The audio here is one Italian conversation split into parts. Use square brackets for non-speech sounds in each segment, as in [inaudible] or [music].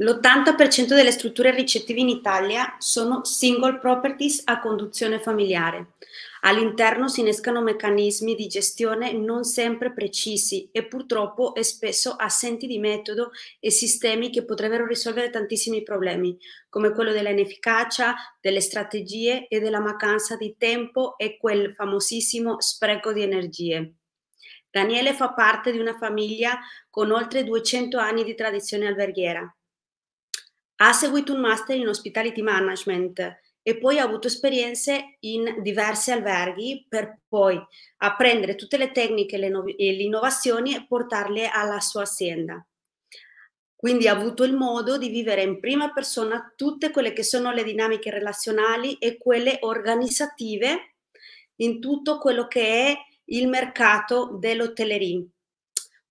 L'80% delle strutture ricettive in Italia sono single properties a conduzione familiare. All'interno si innescano meccanismi di gestione non sempre precisi e purtroppo e spesso assenti di metodo e sistemi che potrebbero risolvere tantissimi problemi, come quello della inefficacia, delle strategie e della mancanza di tempo e quel famosissimo spreco di energie. Daniele fa parte di una famiglia con oltre 200 anni di tradizione alberghiera ha seguito un master in hospitality management e poi ha avuto esperienze in diversi alberghi per poi apprendere tutte le tecniche le, no- e le innovazioni e portarle alla sua azienda. Quindi ha avuto il modo di vivere in prima persona tutte quelle che sono le dinamiche relazionali e quelle organizzative in tutto quello che è il mercato dell'hotellerie.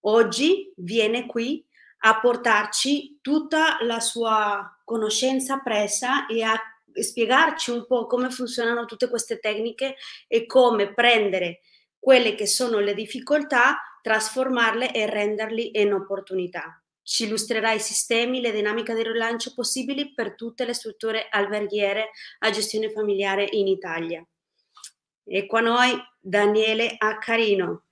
Oggi viene qui a portarci tutta la sua conoscenza presa e a spiegarci un po' come funzionano tutte queste tecniche e come prendere quelle che sono le difficoltà, trasformarle e renderle in opportunità. Ci illustrerà i sistemi, le dinamiche di rilancio possibili per tutte le strutture alberghiere a gestione familiare in Italia. E qua noi Daniele Accarino.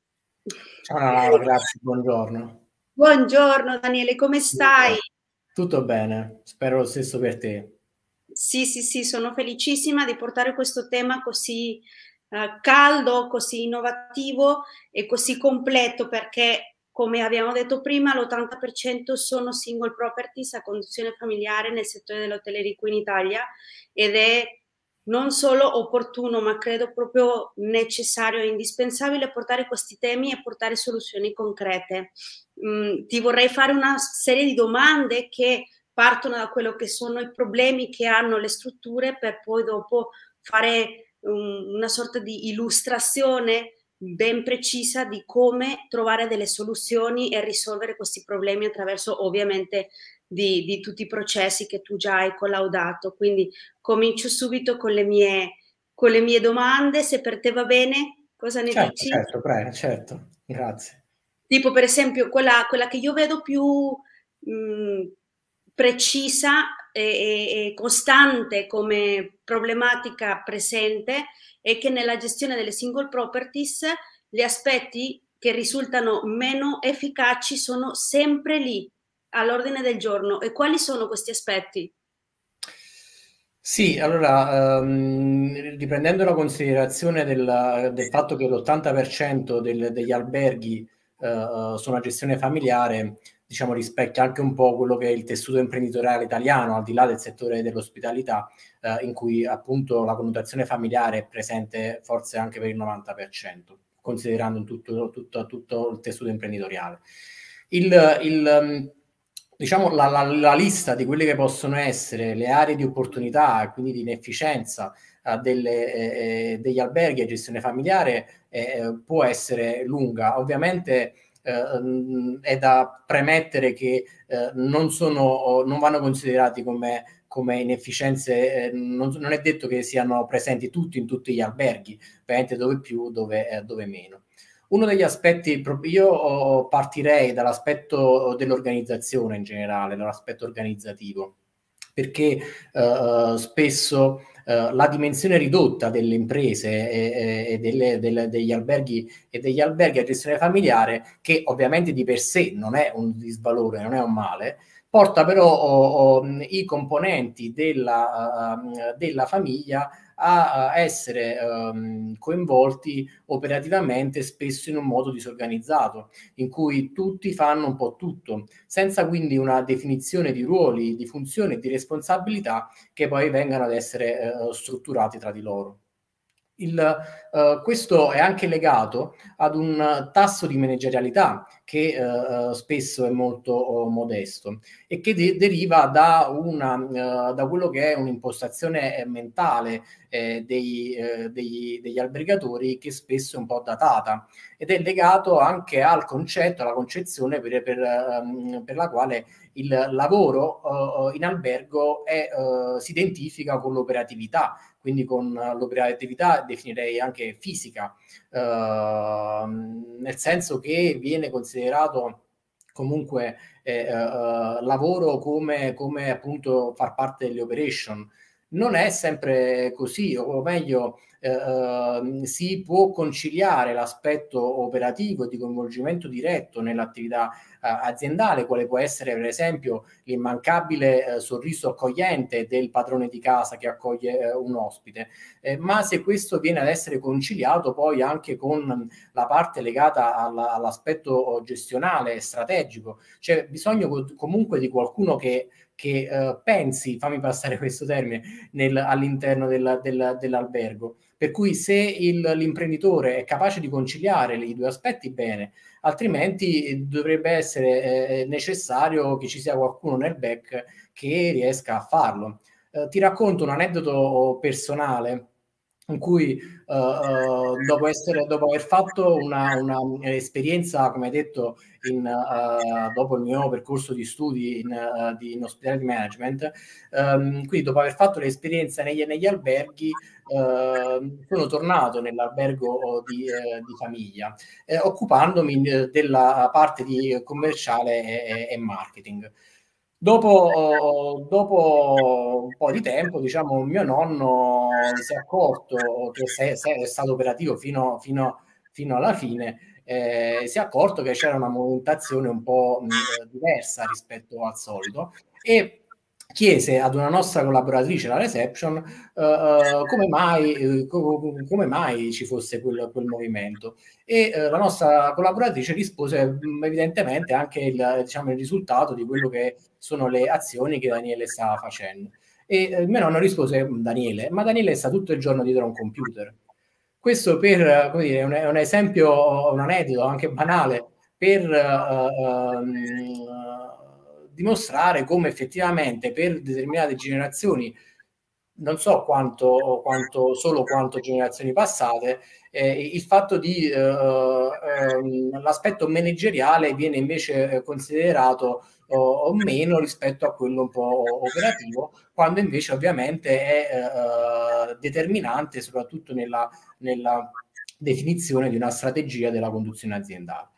Ciao grazie, buongiorno. Buongiorno Daniele, come stai? Tutto bene, spero lo stesso per te. Sì, sì, sì, sono felicissima di portare questo tema così uh, caldo, così innovativo e così completo perché, come abbiamo detto prima, l'80% sono single properties a conduzione familiare nel settore dell'hotelleria qui in Italia ed è non solo opportuno, ma credo proprio necessario e indispensabile portare questi temi e portare soluzioni concrete. Mm, ti vorrei fare una serie di domande che partono da quello che sono i problemi che hanno le strutture per poi dopo fare um, una sorta di illustrazione ben precisa di come trovare delle soluzioni e risolvere questi problemi attraverso ovviamente di, di, tutti i processi che tu già hai collaudato. Quindi comincio subito con le mie, con le mie domande, se per te va bene, cosa ne certo, dici? Certo, prego, certo, grazie. Tipo per esempio quella, quella che io vedo più mh, precisa e, e, e costante come problematica presente è che nella gestione delle single properties gli aspetti che risultano meno efficaci sono sempre lì, all'ordine del giorno. E quali sono questi aspetti? Sì, allora, ehm, riprendendo la considerazione del, del fatto che l'80% del, degli alberghi eh, su una gestione familiare, diciamo, rispecchia anche un po' quello che è il tessuto imprenditoriale italiano, al di là del settore dell'ospitalità, eh, in cui appunto la connotazione familiare è presente forse anche per il 90%, considerando tutto, tutto, tutto il tessuto imprenditoriale. Il, il, diciamo, la, la, la, lista di quelle che possono essere le aree di opportunità e quindi di inefficienza eh, delle, eh, degli alberghi a gestione familiare eh, può essere lunga. Ovviamente eh, è da premettere che eh, non, sono, non vanno considerati come, come inefficienze, eh, non, non, è detto che siano presenti tutti in tutti gli alberghi, ovviamente dove più, dove, eh, dove meno. Uno degli aspetti, io partirei dall'aspetto dell'organizzazione in generale, dall'aspetto organizzativo, perché eh, spesso eh, la dimensione ridotta delle imprese e, e delle, delle, degli alberghi e degli alberghi a gestione familiare, che ovviamente di per sé non è un disvalore, non è un male, porta però oh, oh, i componenti della, uh, della famiglia a, essere um, coinvolti operativamente spesso in un modo disorganizzato, in cui tutti fanno un po' tutto, senza quindi una definizione di ruoli, di funzioni e di responsabilità che poi vengano ad essere uh, strutturati tra di loro. Il, uh, questo è anche legato ad un tasso di managerialità che uh, spesso è molto uh, modesto e che de- deriva da, una, da, quello che è un'impostazione mentale eh, dei, degli, degli, albergatori che spesso è un po' datata ed è legato anche al concetto, alla concezione per, per, um, per la quale il lavoro in albergo è, si identifica con l'operatività, quindi con l'operatività definirei anche fisica, eh, nel senso che viene considerato comunque eh, uh, lavoro come, come appunto far parte delle operation. Non è sempre così, o meglio, eh, ehm, si può conciliare l'aspetto operativo di coinvolgimento diretto nell'attività eh, aziendale, quale può essere per esempio l'immancabile eh, sorriso accogliente del padrone di casa che accoglie eh, un ospite, eh, ma se questo viene ad essere conciliato poi anche con la parte legata alla, all'aspetto gestionale e strategico, c'è bisogno comunque di qualcuno che che uh, pensi, fammi passare [laughs] questo termine, nel, all'interno del, del, dell'albergo. Per cui se il, l'imprenditore è capace di conciliare i due aspetti, bene, altrimenti dovrebbe essere eh, necessario che ci sia qualcuno nel back che riesca a farlo. Eh, ti racconto un aneddoto personale in cui uh, uh, dopo, essere, dopo, aver fatto una, una, esperienza, come hai detto, in, uh, dopo il mio percorso di studi in, di, in hospitality management, um, quindi dopo aver fatto l'esperienza negli, negli alberghi, ehm, sono tornato nell'albergo di, di famiglia, eh, occupandomi della parte di commerciale e, e marketing. Dopo, dopo, un po' di tempo, diciamo, mio nonno si è accorto che se, se è stato operativo fino, fino, fino alla fine, eh, si è accorto che c'era una movimentazione un po' diversa rispetto al solito e chiese ad una nostra collaboratrice, la Reception, uh, uh, come, mai, uh, come, mai, ci fosse quel, quel movimento. E la nostra collaboratrice rispose mm, evidentemente anche il, diciamo, il, risultato di quello che sono le azioni che Daniele stava facendo. E mio nonno rispose, mm, Daniele, ma Daniele sta tutto il giorno dietro a un computer. Questo per, come dire, un, un esempio, un aneddoto anche banale, per um, dimostrare come effettivamente per determinate generazioni, non so quanto, quanto solo quanto generazioni passate, eh, il fatto di eh, eh, l'aspetto manageriale viene invece considerato o, o, meno rispetto a quello un po' operativo, quando invece ovviamente è eh, determinante soprattutto nella, nella definizione di una strategia della conduzione aziendale.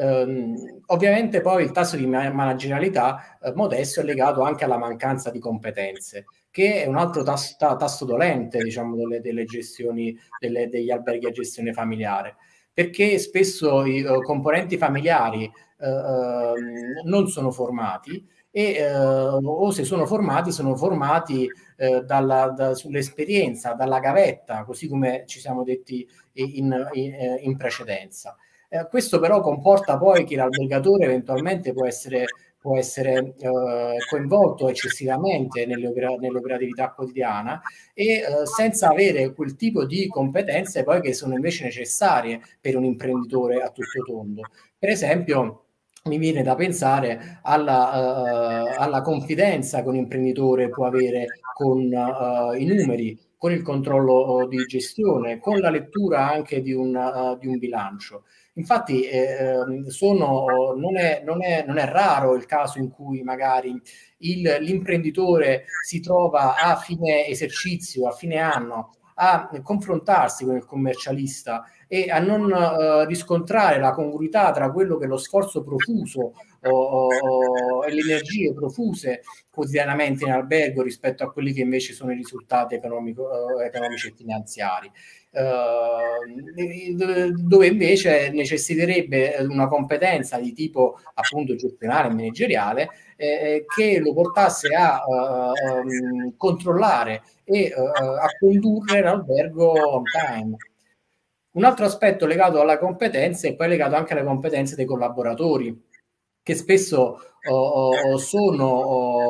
Um, ovviamente poi il tasso di managerialità eh, modesto è legato anche alla mancanza di competenze, che è un altro tasso, tasso dolente diciamo, delle, delle gestioni delle, degli alberghi a gestione familiare, perché spesso i uh, componenti familiari uh, uh, non sono formati e o se sono formati sono formati dalla, da, sull'esperienza, dalla gavetta, così come ci siamo detti in, in, in precedenza. Eh, questo però comporta poi che l'albergatore eventualmente può essere, può essere eh, coinvolto eccessivamente nell'opera, nell'operatività quotidiana e eh, senza avere quel tipo di competenze poi che sono invece necessarie per un imprenditore a tutto tondo. Per esempio, mi viene da pensare alla, uh, alla confidenza che un imprenditore può avere con uh, i numeri, con il controllo uh, di gestione, con la lettura anche di un, di un bilancio. Infatti eh, sono, non, è, non, è, non, è, raro il caso in cui magari il, l'imprenditore si trova a fine esercizio, a fine anno, a confrontarsi con il commercialista e a non uh, riscontrare la congruità tra quello che è lo sforzo profuso o, o, e le energie profuse quotidianamente in albergo rispetto a quelli che invece sono i risultati economico, uh, economici e finanziari. Uh, dove invece necessiterebbe una competenza di tipo appunto gestionale e manageriale eh, che lo portasse a uh, controllare e uh, a condurre l'albergo on time. Un altro aspetto legato alla competenza è poi legato anche alle competenze dei collaboratori, che spesso oh, sono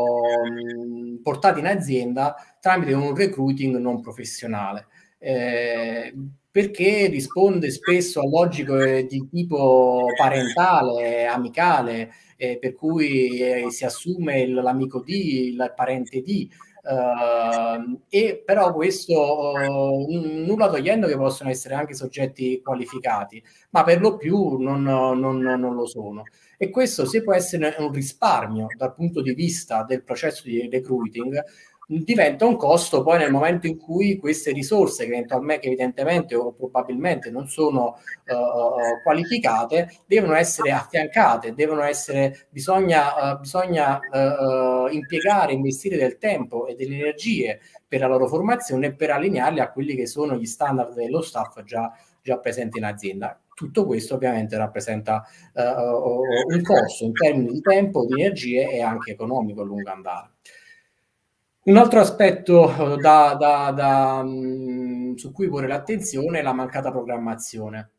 portati in azienda tramite un recruiting non professionale eh, perché risponde spesso a logiche di tipo parentale, amicale, eh, per cui eh, si assume il, l'amico D, il parente D. Uh, e però questo uh, nulla togliendo che possono essere anche soggetti qualificati, ma per lo più non, non, non, lo sono. E questo se può essere un risparmio dal punto di vista del processo di recruiting, diventa un costo poi nel momento in cui queste risorse che evidentemente o probabilmente non sono uh, qualificate devono essere affiancate, devono essere, bisogna, uh, bisogna uh, impiegare, investire del tempo e delle energie per la loro formazione e per allinearli a quelli che sono gli standard dello staff già, già presenti in azienda. Tutto questo ovviamente rappresenta un costo in termini di tempo, di energie e anche economico a lungo andare. Un altro aspetto eh, da, da, da, mm, su cui porre l'attenzione è la mancata programmazione.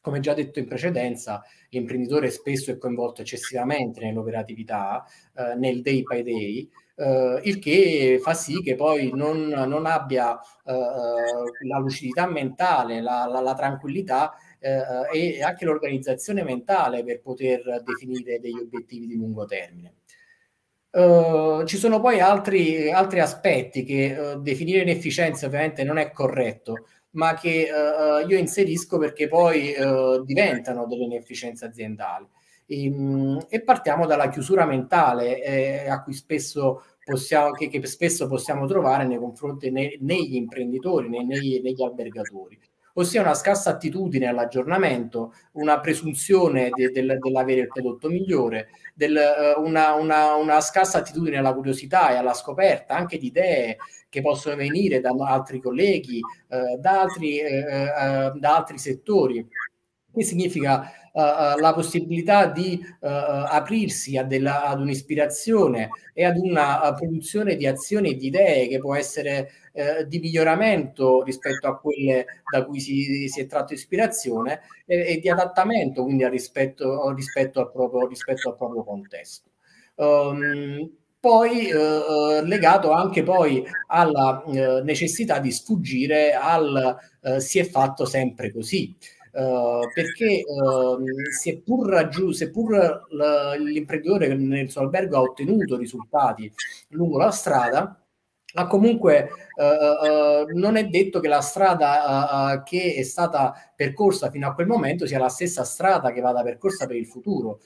Come già detto in precedenza, l'imprenditore spesso è coinvolto eccessivamente nell'operatività, eh, nel day by day, eh, il che fa sì che poi non, non abbia eh, eh la lucidità mentale, la, la, la tranquillità eh, e anche l'organizzazione mentale per poter definire degli obiettivi di lungo termine. Uh, ci sono poi altri, altri aspetti che uh, definire inefficienza ovviamente non è corretto, ma che uh, io inserisco perché poi diventano delle inefficienze aziendali. E, ehm, e partiamo dalla chiusura mentale eh, a cui spesso possiamo, che, che, spesso possiamo trovare nei confronti ne, negli imprenditori, nei, negli, negli albergatori ossia una scarsa attitudine all'aggiornamento, una presunzione de, de, dell'avere il prodotto migliore, del, uh, una, una, una, scarsa attitudine alla curiosità e alla scoperta anche di idee che possono venire da altri colleghi, uh, da, altri, uh, da altri settori. Che significa uh, la possibilità di uh, aprirsi della, ad un'ispirazione e ad una produzione di azioni e di idee che può essere uh, di miglioramento rispetto a quelle da cui si, si è tratto ispirazione e, e, di adattamento quindi rispetto, rispetto, al, proprio, rispetto al proprio contesto. Um, poi eh, legato anche poi alla eh, necessità di sfuggire al eh, si è fatto sempre così. Uh, perché uh, seppur, raggiù, seppur l'imprenditore nel suo albergo ha ottenuto risultati lungo la strada, ma comunque uh, non è detto che la strada che è stata percorsa fino a quel momento sia la stessa strada che vada percorsa per il futuro,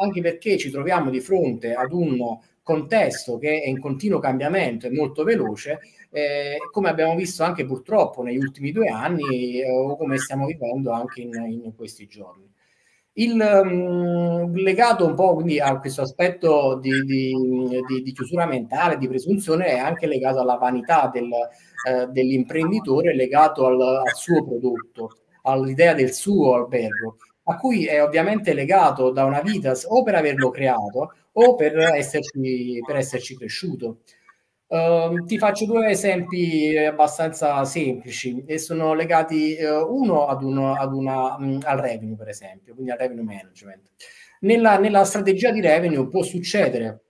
anche perché ci troviamo di fronte ad un contesto che è in continuo cambiamento e molto veloce, eh, come abbiamo visto anche purtroppo negli ultimi due anni eh, o come stiamo vivendo anche in, in questi giorni. Il um, legato un po' quindi a questo aspetto di, di, di, di, chiusura mentale, di presunzione, è anche legato alla vanità del, eh, dell'imprenditore, legato al, al suo prodotto, all'idea del suo albergo, a cui è ovviamente legato da una vita o per averlo creato o per esserci, per esserci cresciuto. Uh, ti faccio due esempi abbastanza semplici e sono legati uh, uno ad, uno, ad una, um, al revenue, per esempio, quindi al revenue management. Nella, nella strategia di revenue può succedere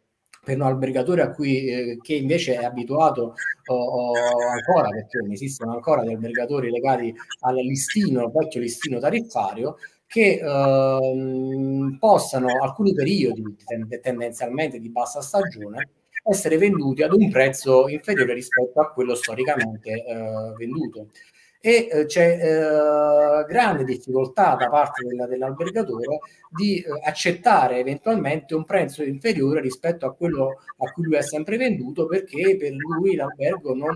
per un albergatore a cui, eh, che invece è abituato oh, ancora, perché non esistono ancora degli albergatori legati al listino, al vecchio listino tariffario, che eh, possano alcuni periodi tendenzialmente di bassa stagione essere venduti ad un prezzo inferiore rispetto a quello storicamente eh, venduto. E eh, c'è eh, grande difficoltà da parte della, dell'albergatore di eh, accettare eventualmente un prezzo inferiore rispetto a quello a cui lui è sempre venduto perché per lui l'albergo non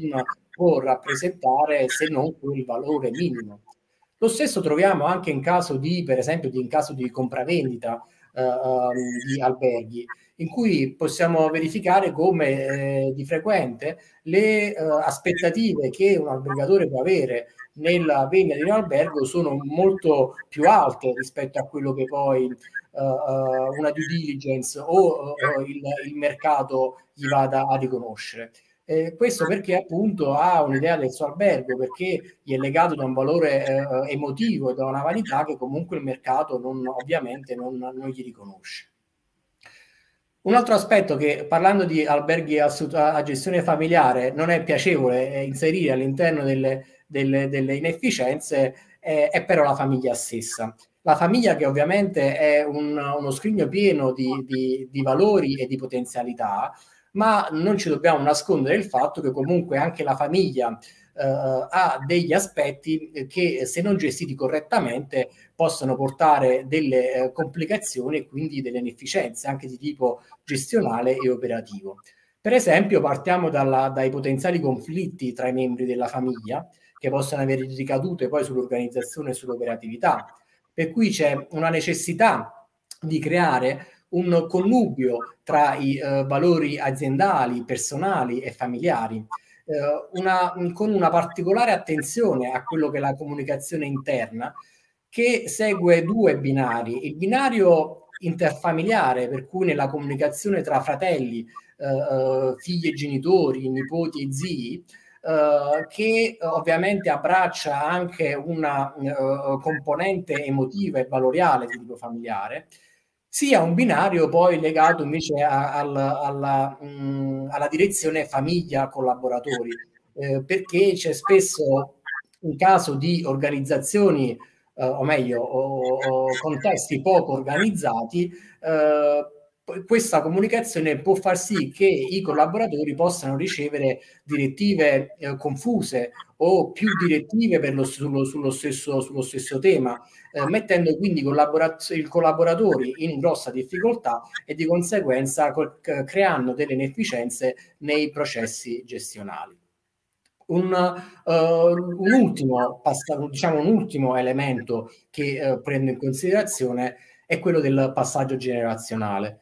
può rappresentare se non quel valore minimo. Lo stesso troviamo anche in caso di, per esempio, di, in caso di compravendita di alberghi, in cui possiamo verificare come eh, di frequente le uh, aspettative che un albergatore può avere nella vendita di un albergo sono molto più alte rispetto a quello che poi una due diligence o il, il mercato gli vada a riconoscere. Eh, questo perché appunto ha un'idea del suo albergo, perché gli è legato da un valore eh, emotivo e da una vanità che comunque il mercato non, ovviamente non, non, gli riconosce. Un altro aspetto che parlando di alberghi a, a gestione familiare non è piacevole inserire all'interno delle, delle, delle inefficienze è, è, però la famiglia stessa. La famiglia che ovviamente è un, uno scrigno pieno di, di, di valori e di potenzialità, ma non ci dobbiamo nascondere il fatto che comunque anche la famiglia eh, ha degli aspetti che se non gestiti correttamente possono portare delle eh, complicazioni e quindi delle inefficienze anche di tipo gestionale e operativo. Per esempio, partiamo dalla, dai potenziali conflitti tra i membri della famiglia che possono avere ricadute poi sull'organizzazione e sull'operatività. Per cui c'è una necessità di creare un connubio tra i eh, valori aziendali, personali e familiari, eh, una, con una particolare attenzione a quello che è la comunicazione interna, che segue due binari. Il binario interfamiliare, per cui nella comunicazione tra fratelli, eh, eh figli e genitori, nipoti e zii, Uh, che uh, ovviamente abbraccia anche una uh, componente emotiva e valoriale di tipo familiare, sia un binario poi legato invece a, a, alla, mh, mm, alla, direzione famiglia-collaboratori, eh, perché c'è spesso un caso di organizzazioni, eh, o meglio, o, o contesti poco organizzati, eh, questa comunicazione può far sì che i collaboratori possano ricevere direttive eh, confuse o più direttive per lo, sullo, sullo, stesso, sullo stesso tema, eh, mettendo quindi collaborat- i collaboratori in grossa difficoltà e di conseguenza co- creando delle inefficienze nei processi gestionali. Un, uh, un, ultimo, diciamo un ultimo elemento che uh, prendo in considerazione è quello del passaggio generazionale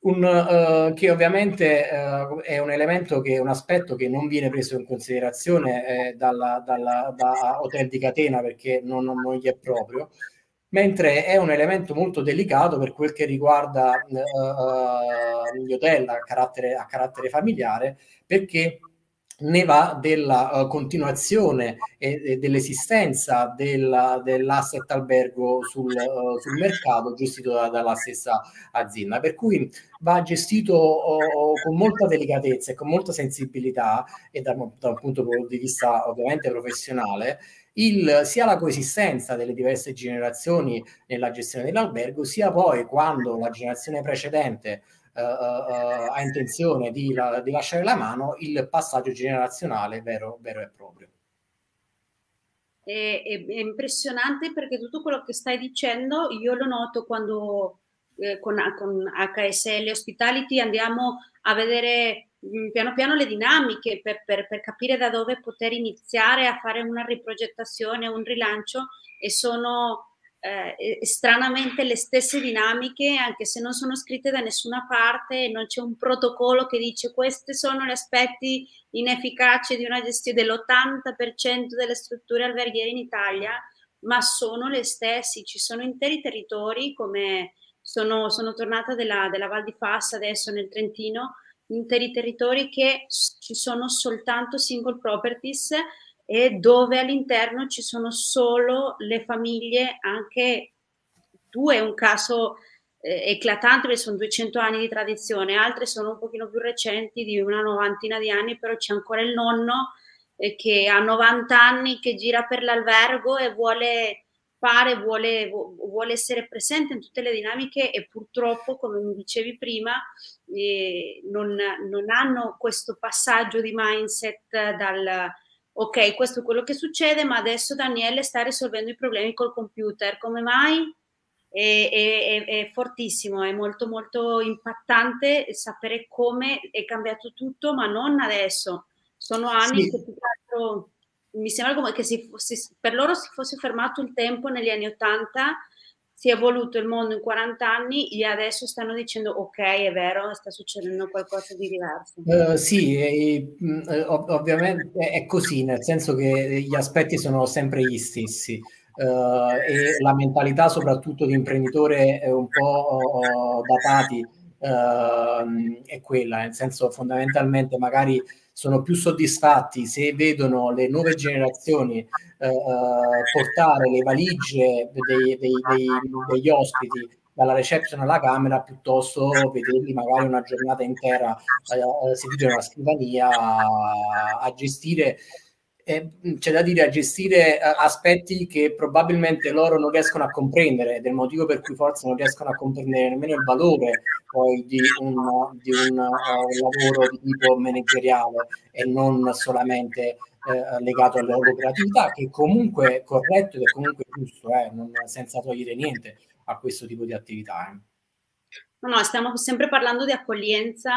un, uh, che ovviamente uh, è un elemento che è un aspetto che non viene preso in considerazione eh, dalla, dalla, da Hotel di Catena perché non, non, non, gli è proprio, mentre è un elemento molto delicato per quel che riguarda uh, gli hotel a carattere, a carattere familiare perché ne va della uh, continuazione e, e dell'esistenza della, dell'asset albergo sul, uh, sul mercato gestito da, dalla stessa azienda. Per cui va gestito uh, con molta delicatezza e con molta sensibilità e da, da un punto di vista ovviamente professionale il, sia la coesistenza delle diverse generazioni nella gestione dell'albergo, sia poi quando la generazione precedente uh, ha intenzione di, la, di, lasciare la mano il passaggio generazionale vero, vero e proprio. È, è, è, impressionante perché tutto quello che stai dicendo io lo noto quando eh, con, con HSL Hospitality andiamo a vedere mm, piano piano le dinamiche per, per, per, capire da dove poter iniziare a fare una riprogettazione, un rilancio e sono eh, stranamente le stesse dinamiche, anche se non sono scritte da nessuna parte, non c'è un protocollo che dice questi sono gli aspetti inefficaci di una gestione dell'80% delle strutture alberghiere in Italia, ma sono le stesse. Ci sono interi territori, come sono, sono tornata della, della Val di Fassa adesso nel Trentino, interi territori che ci sono soltanto single properties e dove all'interno ci sono solo le famiglie, anche tu è un caso eh, eclatante perché sono 200 anni di tradizione, altre sono un pochino più recenti, di una novantina di anni, però c'è ancora il nonno eh, che ha 90 anni, che gira per l'albergo e vuole fare, vuole, vuole essere presente in tutte le dinamiche e purtroppo, come mi dicevi prima, eh, non, non hanno questo passaggio di mindset dal ok, questo è quello che succede, ma adesso Daniele sta risolvendo i problemi col computer. Come mai? È, è, è, fortissimo, è molto molto impattante sapere come è cambiato tutto, ma non adesso. Sono anni sì. che mi sembra come che si, si, per loro si fosse fermato il tempo negli anni Ottanta si è evoluto il mondo in 40 anni e adesso stanno dicendo ok, è vero, sta succedendo qualcosa di diverso. Uh, sì, e, ov- ovviamente è così, nel senso che gli aspetti sono sempre gli stessi. Uh, e la mentalità soprattutto di imprenditore è un po' uh, datati uh, è quella, nel senso fondamentalmente magari sono più soddisfatti se vedono le nuove generazioni eh, eh, portare le valigie dei, dei, dei, degli ospiti dalla reception alla camera piuttosto vederli magari una giornata intera eh, seduti in una scrivania a, a gestire eh, c'è da dire a gestire eh, aspetti che probabilmente loro non riescono a comprendere, del motivo per cui forse non riescono a comprendere nemmeno il valore poi di un, di un uh, lavoro di tipo manageriale e non solamente uh, legato alla loro operatività, che comunque è corretto ed è comunque giusto, eh, non, senza togliere niente a questo tipo di attività. No, no, stiamo sempre parlando di accoglienza.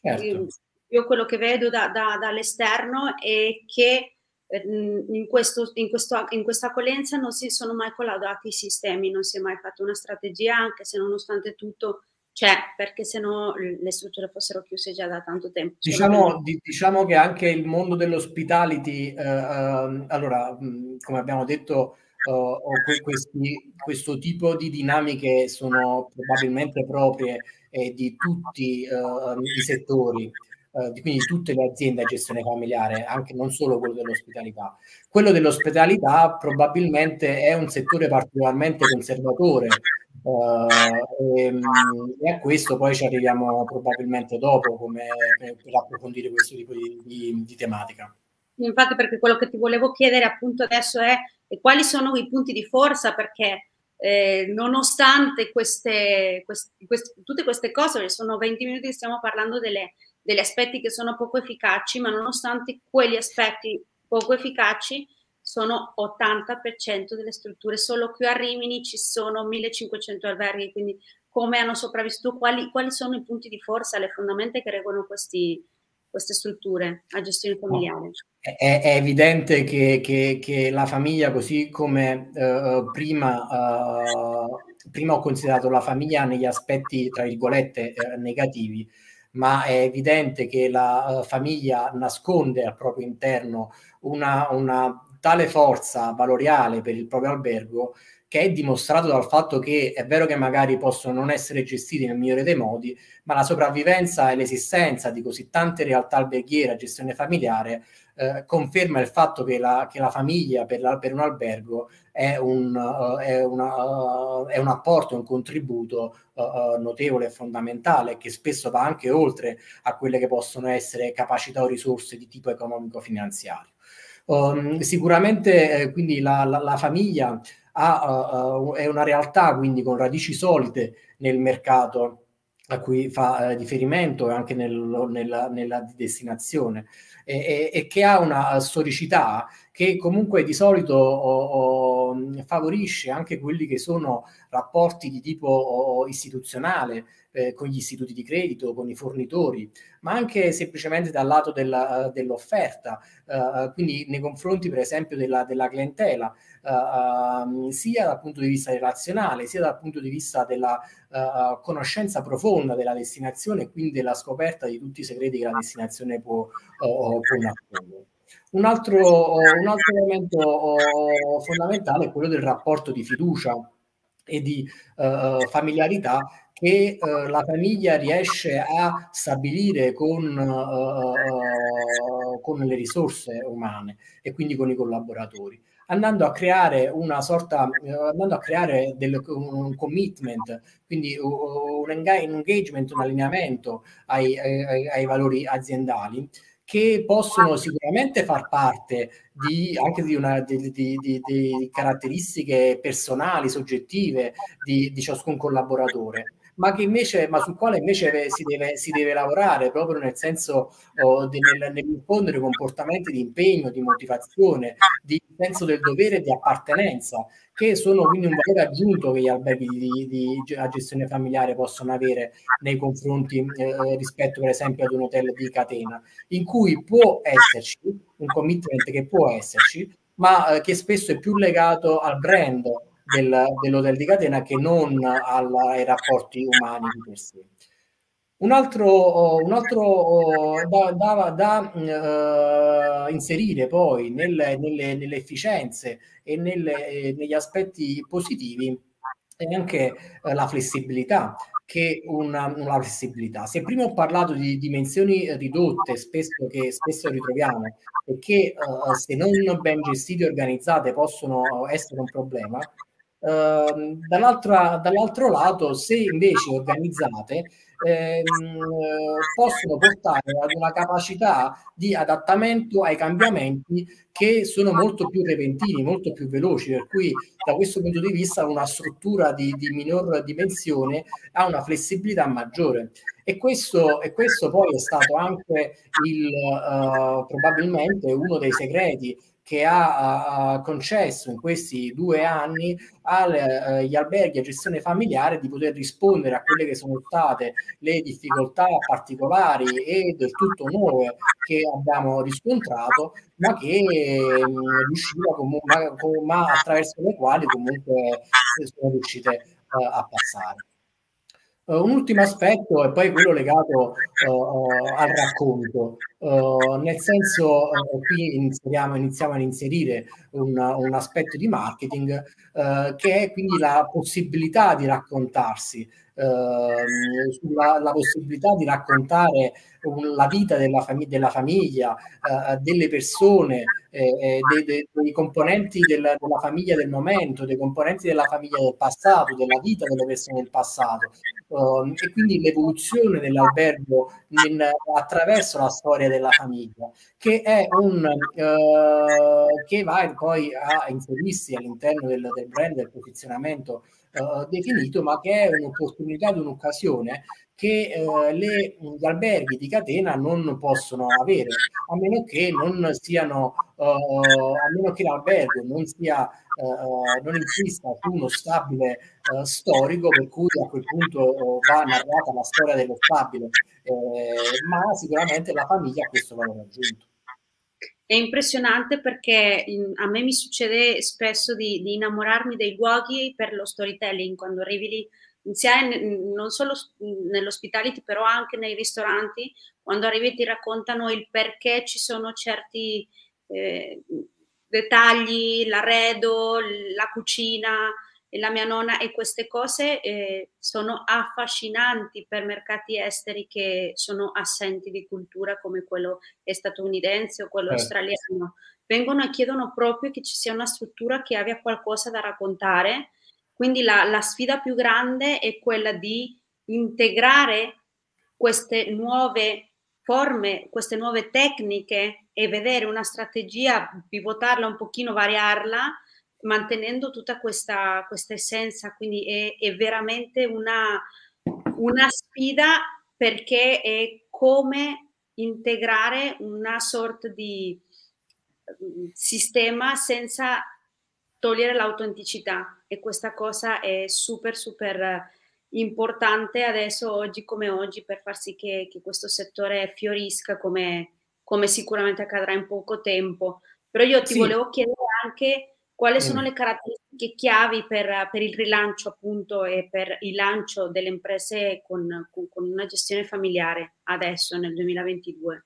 Certo io quello che vedo da, da, dall'esterno è che in, questo, in, questo, in, questa accoglienza non si sono mai collaudati i sistemi, non si è mai fatta una strategia, anche se nonostante tutto c'è, perché se no le strutture fossero chiuse già da tanto tempo. Diciamo, di, diciamo che anche il mondo dell'ospitality, eh, eh, allora, come abbiamo detto, uh, questi, questo tipo di dinamiche sono probabilmente proprie eh, di tutti uh, i settori, uh, quindi di tutte le aziende a gestione familiare, anche non solo quello dell'ospitalità. Quello dell'ospitalità probabilmente è un settore particolarmente conservatore. Uh, e, ehm, e, a questo poi ci arriviamo probabilmente dopo come, per, per approfondire questo tipo di, di, di tematica. Infatti, perché quello che ti volevo chiedere appunto adesso è quali sono i punti di forza perché eh, nonostante queste, queste, queste, tutte queste cose, sono 20 minuti che stiamo parlando delle, degli aspetti che sono poco efficaci, ma nonostante quegli aspetti poco efficaci, sono 80% delle strutture. Solo qui a Rimini ci sono 1500 alberghi, quindi come hanno sopravvissuto, quali, quali sono i punti di forza, le fondamenta che regolano questi, queste strutture a gestione familiare? È, è evidente che, che, che, la famiglia, così come uh, prima, uh, prima ho considerato la famiglia negli aspetti, tra virgolette, uh, negativi, ma è evidente che la famiglia nasconde al proprio interno una, una tale forza valoriale per il proprio albergo che è dimostrato dal fatto che è vero che magari possono non essere gestiti nel migliore dei modi, ma la sopravvivenza e l'esistenza di così tante realtà alberghiere a gestione familiare eh, conferma il fatto che la, che la famiglia per, la, per, un albergo è un, uh, è, una, uh, è un apporto, un contributo uh, notevole e fondamentale che spesso va anche oltre a quelle che possono essere capacità o risorse di tipo economico-finanziario. Um, sicuramente eh, quindi la, la, famiglia ha, è una realtà quindi con radici solide nel mercato a cui fa eh, riferimento anche nel, nella, nella, destinazione. E, e, e, che ha una storicità che comunque di solito o, o, favorisce anche quelli che sono rapporti di tipo istituzionale eh, con gli istituti di credito, con i fornitori, ma anche semplicemente dal lato della, dell'offerta, eh, quindi nei confronti per esempio della, della clientela, eh, sia dal punto di vista relazionale, sia dal punto di vista della uh, conoscenza profonda della destinazione e quindi della scoperta di tutti i segreti che la destinazione può, uh, può nascondere. Un altro, un altro elemento fondamentale è quello del rapporto di fiducia e di uh, familiarità che uh, la famiglia riesce a stabilire con, uh, con le risorse umane e quindi con i collaboratori andando a creare una sorta, andando a creare del, un commitment, quindi un, engagement, un allineamento ai, ai, ai valori aziendali che possono sicuramente far parte di, anche di, una, di, di caratteristiche personali, soggettive di, ciascun collaboratore, ma, invece, ma sul quale invece si deve, si deve lavorare proprio nel senso oh, nel, nell'infondere comportamenti di impegno, di motivazione, di senso del dovere e di appartenenza, che sono quindi un valore aggiunto che gli alberghi di, di, di gestione familiare possono avere nei confronti eh, rispetto per esempio ad un hotel di catena, in cui può esserci un commitment che può esserci, ma eh, che spesso è più legato al brand del, dell'hotel di catena che non al, ai rapporti umani di per sé. Un altro, un altro da, da, da uh, inserire poi nelle, nelle, nelle efficienze e nelle, negli aspetti positivi è anche uh, la flessibilità che una, una, flessibilità. Se prima ho parlato di dimensioni ridotte, spesso che spesso ritroviamo, e che uh, se non ben gestite e organizzate possono essere un problema, Uh, dall'altro lato, se invece organizzate, ehm, possono portare ad una capacità di adattamento ai cambiamenti che sono molto più repentini, molto più veloci, per cui da questo punto di vista una struttura di, di minor dimensione ha una flessibilità maggiore. E questo, e questo poi è stato anche il, uh, probabilmente uno dei segreti che ha, ha concesso in questi due anni agli alberghi a gestione familiare di poter rispondere a quelle che sono state le difficoltà particolari e del tutto nuove che abbiamo riscontrato, ma che mh, riusciva comunque, ma attraverso le quali comunque sono riuscite uh, a passare. Uh, un ultimo aspetto è poi quello legato uh, al racconto, uh, nel senso qui iniziamo, iniziamo, ad inserire un, un aspetto di marketing che è quindi la possibilità di raccontarsi, sulla la possibilità di raccontare la vita della, fam- della famiglia, eh, delle persone, eh, dei, dei, dei, componenti del, della famiglia del momento, dei componenti della famiglia del passato, della vita delle persone del passato. Uh, e quindi l'evoluzione dell'albergo in, attraverso la storia della famiglia, che è un uh, che va poi a inserirsi all'interno del, del brand, del posizionamento uh, definito, ma che è un'opportunità, un'occasione che eh, le, gli alberghi di catena non possono avere, a meno che non siano, uh, a meno che l'albergo non sia, uh, non insista su uno stabile uh, storico, per cui a quel punto va narrata la storia dello stabile, eh, ma sicuramente la famiglia ha questo valore aggiunto. È impressionante perché a me mi succede spesso di, di, innamorarmi dei luoghi per lo storytelling, quando arrivi lì, sia in, non solo nell'hospitality, però anche nei ristoranti, quando arrivi ti raccontano il perché ci sono certi eh, dettagli, l'arredo, la cucina, la mia nonna e queste cose eh, sono affascinanti per mercati esteri che sono assenti di cultura come quello statunitense o quello eh. australiano. Vengono e chiedono proprio che ci sia una struttura che abbia qualcosa da raccontare. Quindi la, la sfida più grande è quella di integrare queste nuove forme, queste nuove tecniche e vedere una strategia, pivotarla un pochino, variarla mantenendo tutta questa, questa essenza, quindi è, è veramente una, una sfida perché è come integrare una sorta di mm, sistema senza togliere l'autenticità e questa cosa è super super importante adesso oggi come oggi per far sì che, che questo settore fiorisca come, come, sicuramente accadrà in poco tempo però io ti sì. volevo chiedere anche quali sono mm. le caratteristiche chiavi per, per, il rilancio appunto e per il lancio delle imprese con, con, con una gestione familiare adesso nel 2022?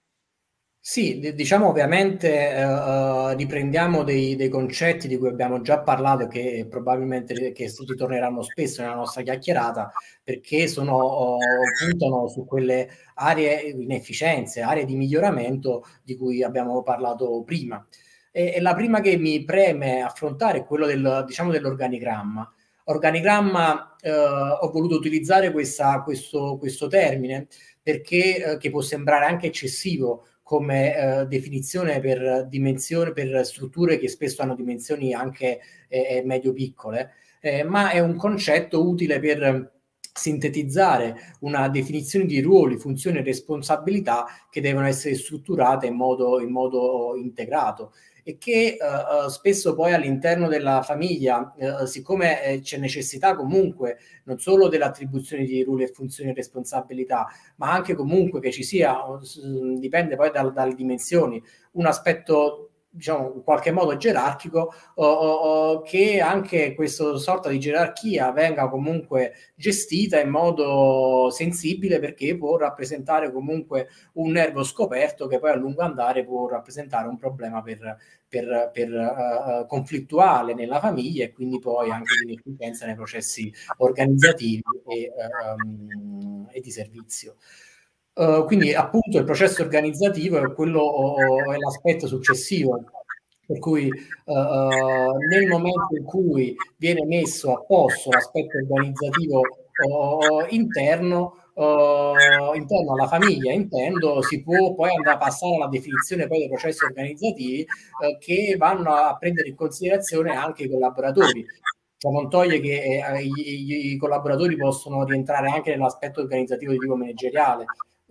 Sì, diciamo ovviamente uh, riprendiamo dei, dei, concetti di cui abbiamo già parlato che probabilmente che ritorneranno spesso nella nostra chiacchierata perché sono, uh, puntano su quelle aree inefficienze, aree di miglioramento di cui abbiamo parlato prima. E, e la prima che mi preme affrontare è quello del, diciamo, dell'organigramma. Organigramma, eh, ho voluto utilizzare questa, questo, questo, termine perché eh, che può sembrare anche eccessivo come eh, definizione per dimensione, per strutture che spesso hanno dimensioni anche eh, medio-piccole, eh, ma è un concetto utile per sintetizzare una definizione di ruoli, funzioni e responsabilità che devono essere strutturate in modo, in modo integrato e che uh, spesso poi all'interno della famiglia, uh, siccome eh, c'è necessità comunque non solo dell'attribuzione di ruoli e funzioni e responsabilità, ma anche comunque che ci sia, dipende poi dal, dalle dimensioni, un aspetto diciamo, in qualche modo gerarchico, o, o, che anche questa sorta di gerarchia venga comunque gestita in modo sensibile perché può rappresentare comunque un nervo scoperto che poi a lungo andare può rappresentare un problema per, per, per uh, conflittuale nella famiglia e quindi poi anche di nei processi organizzativi e, um, e di servizio. Uh, quindi appunto il processo organizzativo è, quello, è l'aspetto successivo, per cui uh, nel momento in cui viene messo a posto l'aspetto organizzativo uh, interno, interno alla famiglia, intendo, si può poi andare a passare alla definizione poi dei processi organizzativi che vanno a prendere in considerazione anche i collaboratori. Ciò non toglie che eh, i, i collaboratori possono rientrare anche nell'aspetto organizzativo di tipo manageriale,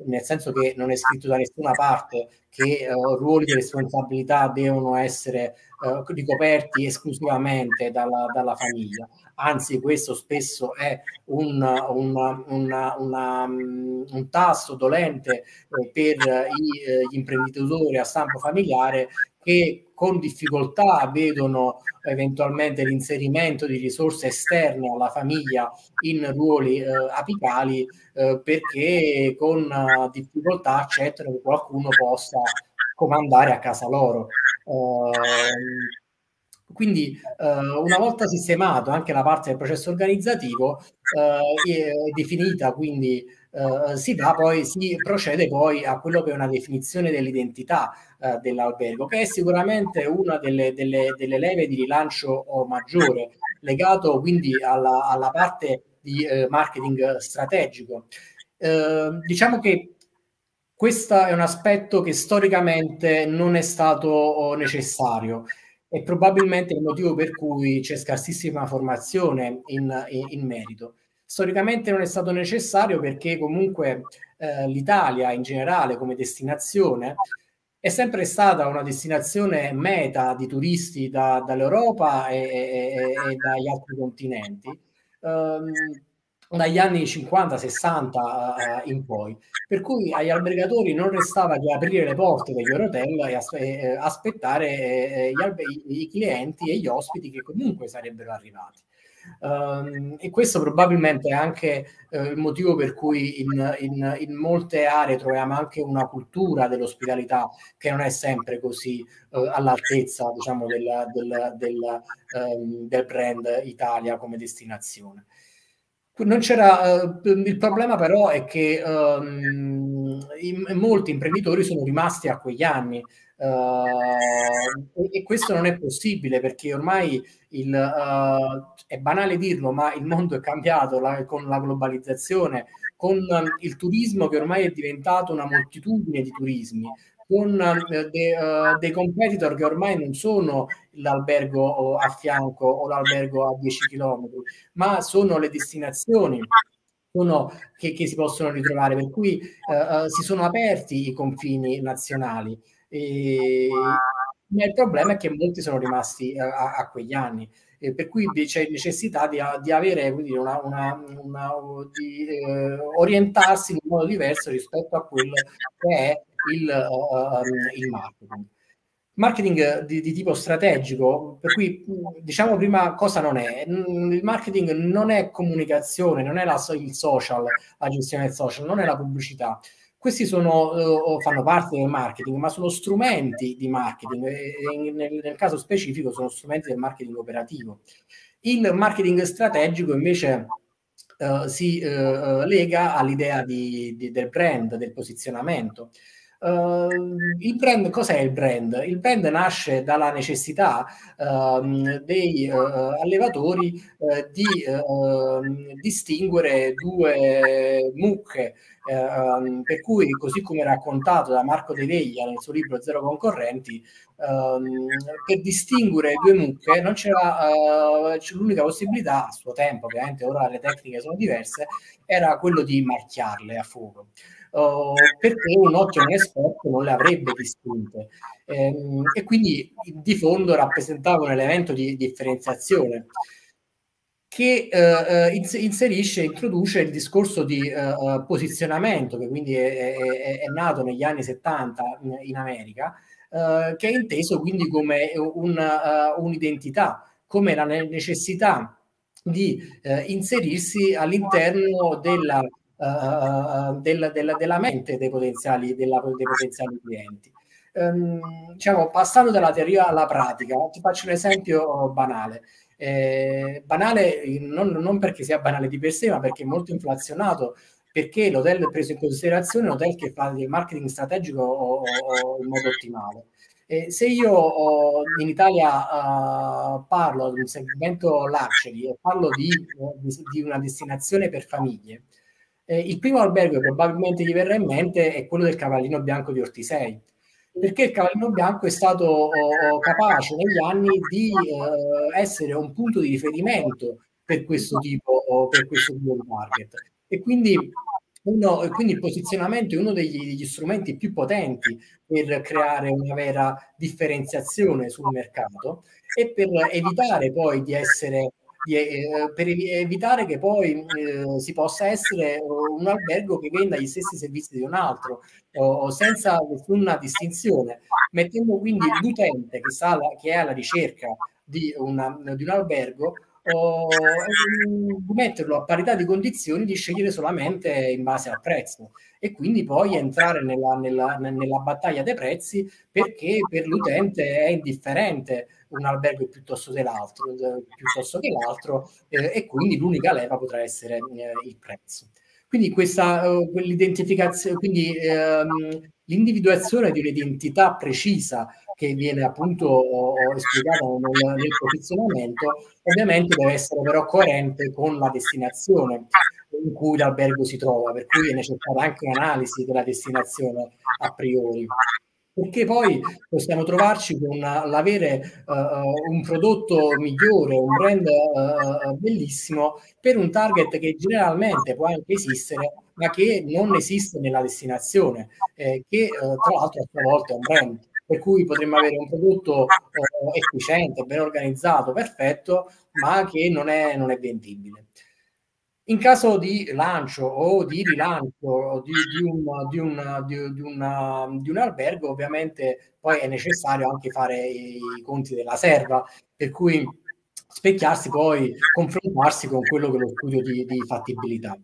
nel senso che non è scritto da nessuna parte che uh, ruoli di responsabilità devono essere uh, ricoperti esclusivamente dalla, dalla, famiglia. Anzi, questo spesso è un, un, una, una, un tasto dolente eh, per eh, gli imprenditori a stampo familiare che con difficoltà vedono eventualmente l'inserimento di risorse esterne alla famiglia in ruoli eh, apicali eh, perché con uh, difficoltà accettano che qualcuno possa comandare a casa loro. Uh, quindi uh, una volta sistemato anche la parte del processo organizzativo uh, è definita, quindi uh, si dà poi, si procede poi a quello che è una definizione dell'identità dell'albergo, che è sicuramente una delle, delle, delle leve di rilancio maggiore, legato quindi alla, alla parte di marketing strategico. diciamo che questo è un aspetto che storicamente non è stato necessario e probabilmente il motivo per cui c'è scarsissima formazione in, in, in merito. Storicamente non è stato necessario perché comunque eh, l'Italia in generale come destinazione è sempre stata una destinazione meta di turisti da, dall'Europa e, e, e, dagli altri continenti. Um, dagli anni 50-60 uh, in poi, per cui agli albergatori non restava che aprire le porte degli hotel e as- eh, aspettare eh, albe- i clienti e gli ospiti che comunque sarebbero arrivati. Um, e questo probabilmente è anche uh, il motivo per cui in, in, in, molte aree troviamo anche una cultura dell'ospitalità che non è sempre così uh, all'altezza diciamo, del, del, del, um, del brand Italia come destinazione. Uh, il problema però è che um, i, molti imprenditori sono rimasti a quegli anni uh, e, e, questo non è possibile perché ormai il, uh, è banale dirlo, ma il mondo è cambiato la, con la globalizzazione, con il turismo che ormai è diventato una moltitudine di turismi, con eh, de, uh, dei competitor che ormai non sono l'albergo a fianco o l'albergo a 10 km, ma sono le destinazioni che, che, si possono ritrovare, per cui uh, uh, si sono aperti i confini nazionali. E, il problema è che molti sono rimasti a, a quegli anni. Eh, per cui c'è necessità di, di avere quindi una, una, una di eh, orientarsi in modo diverso rispetto a quello che è il, uh, il marketing. Marketing di, di, tipo strategico, per cui diciamo prima cosa non è. Il marketing non è comunicazione, non è la, il social, la gestione del social, non è la pubblicità. Questi sono, uh, fanno parte del marketing, ma sono strumenti di marketing nel, nel caso specifico sono strumenti del marketing operativo. Il marketing strategico invece uh, si uh, lega all'idea di, di, del brand, del posizionamento. Uh, il brand, cos'è il brand? Il brand nasce dalla necessità uh, dei uh, allevatori eh, di ehm, distinguere due mucche, per cui, così come raccontato da Marco De Veglia nel suo libro Zero Concorrenti, per distinguere due mucche non c'era l'unica possibilità a suo tempo, ovviamente ora le tecniche sono diverse, era quello di marchiarle a fuoco uh, perché un occhio esperto non le avrebbe distinte. Ehm, e quindi di fondo rappresentava un elemento di differenziazione che uh, inserisce, introduce il discorso di uh, posizionamento, che quindi è, è, è, nato negli anni 70 in, in America, uh, che è inteso quindi come un, un'identità, come la necessità di inserirsi all'interno della uh, della, della, della, mente dei potenziali, della, dei potenziali clienti. Um, diciamo, passando dalla teoria alla pratica, ti faccio un esempio banale. Eh, banale non, non, perché sia banale di per sé, ma perché è molto inflazionato, perché l'hotel preso in considerazione è un hotel che fa del marketing strategico o, o in modo ottimale. Eh, se io oh, in Italia uh, parlo di un segmento luxury e parlo di, di, di, una destinazione per famiglie, eh, il primo albergo che probabilmente gli verrà in mente è quello del Cavallino Bianco di Ortisei, perché il Cavallino Bianco è stato oh, capace negli anni di eh, essere un punto di riferimento per questo tipo, oh, per questo tipo di target. E quindi Uno, quindi il posizionamento è uno degli, degli, strumenti più potenti per creare una vera differenziazione sul mercato e per evitare poi di essere eh, per evitare che poi eh, si possa essere un albergo che venda gli stessi servizi di un altro o, senza nessuna distinzione, mettendo quindi l'utente che, sa, che è alla ricerca di, una, di un albergo o metterlo a parità di condizioni di scegliere solamente in base al prezzo e quindi poi entrare nella, nella, nella battaglia dei prezzi perché per l'utente è indifferente un albergo piuttosto, dell'altro, piuttosto che l'altro eh, e quindi l'unica leva potrà essere eh, il prezzo. Quindi questa uh, quindi ehm, l'individuazione di un'identità precisa che viene appunto esplicata nel, nel, posizionamento, ovviamente deve essere però coerente con la destinazione in cui l'albergo si trova, per cui è necessaria anche un'analisi della destinazione a priori perché poi possiamo trovarci con l'avere uh, un prodotto migliore, un brand uh, bellissimo per un target che generalmente può anche esistere, ma che non esiste nella destinazione, eh, che uh, tra l'altro a sua volta è un brand. Per cui potremmo avere un prodotto efficiente, ben organizzato, perfetto, ma che non è, non è vendibile. In caso di lancio o di rilancio di, di, un, di, un, di, una, di, un, albergo, ovviamente poi è necessario anche fare i conti della serva, per cui specchiarsi poi, confrontarsi con quello che è lo studio di, fattibilità.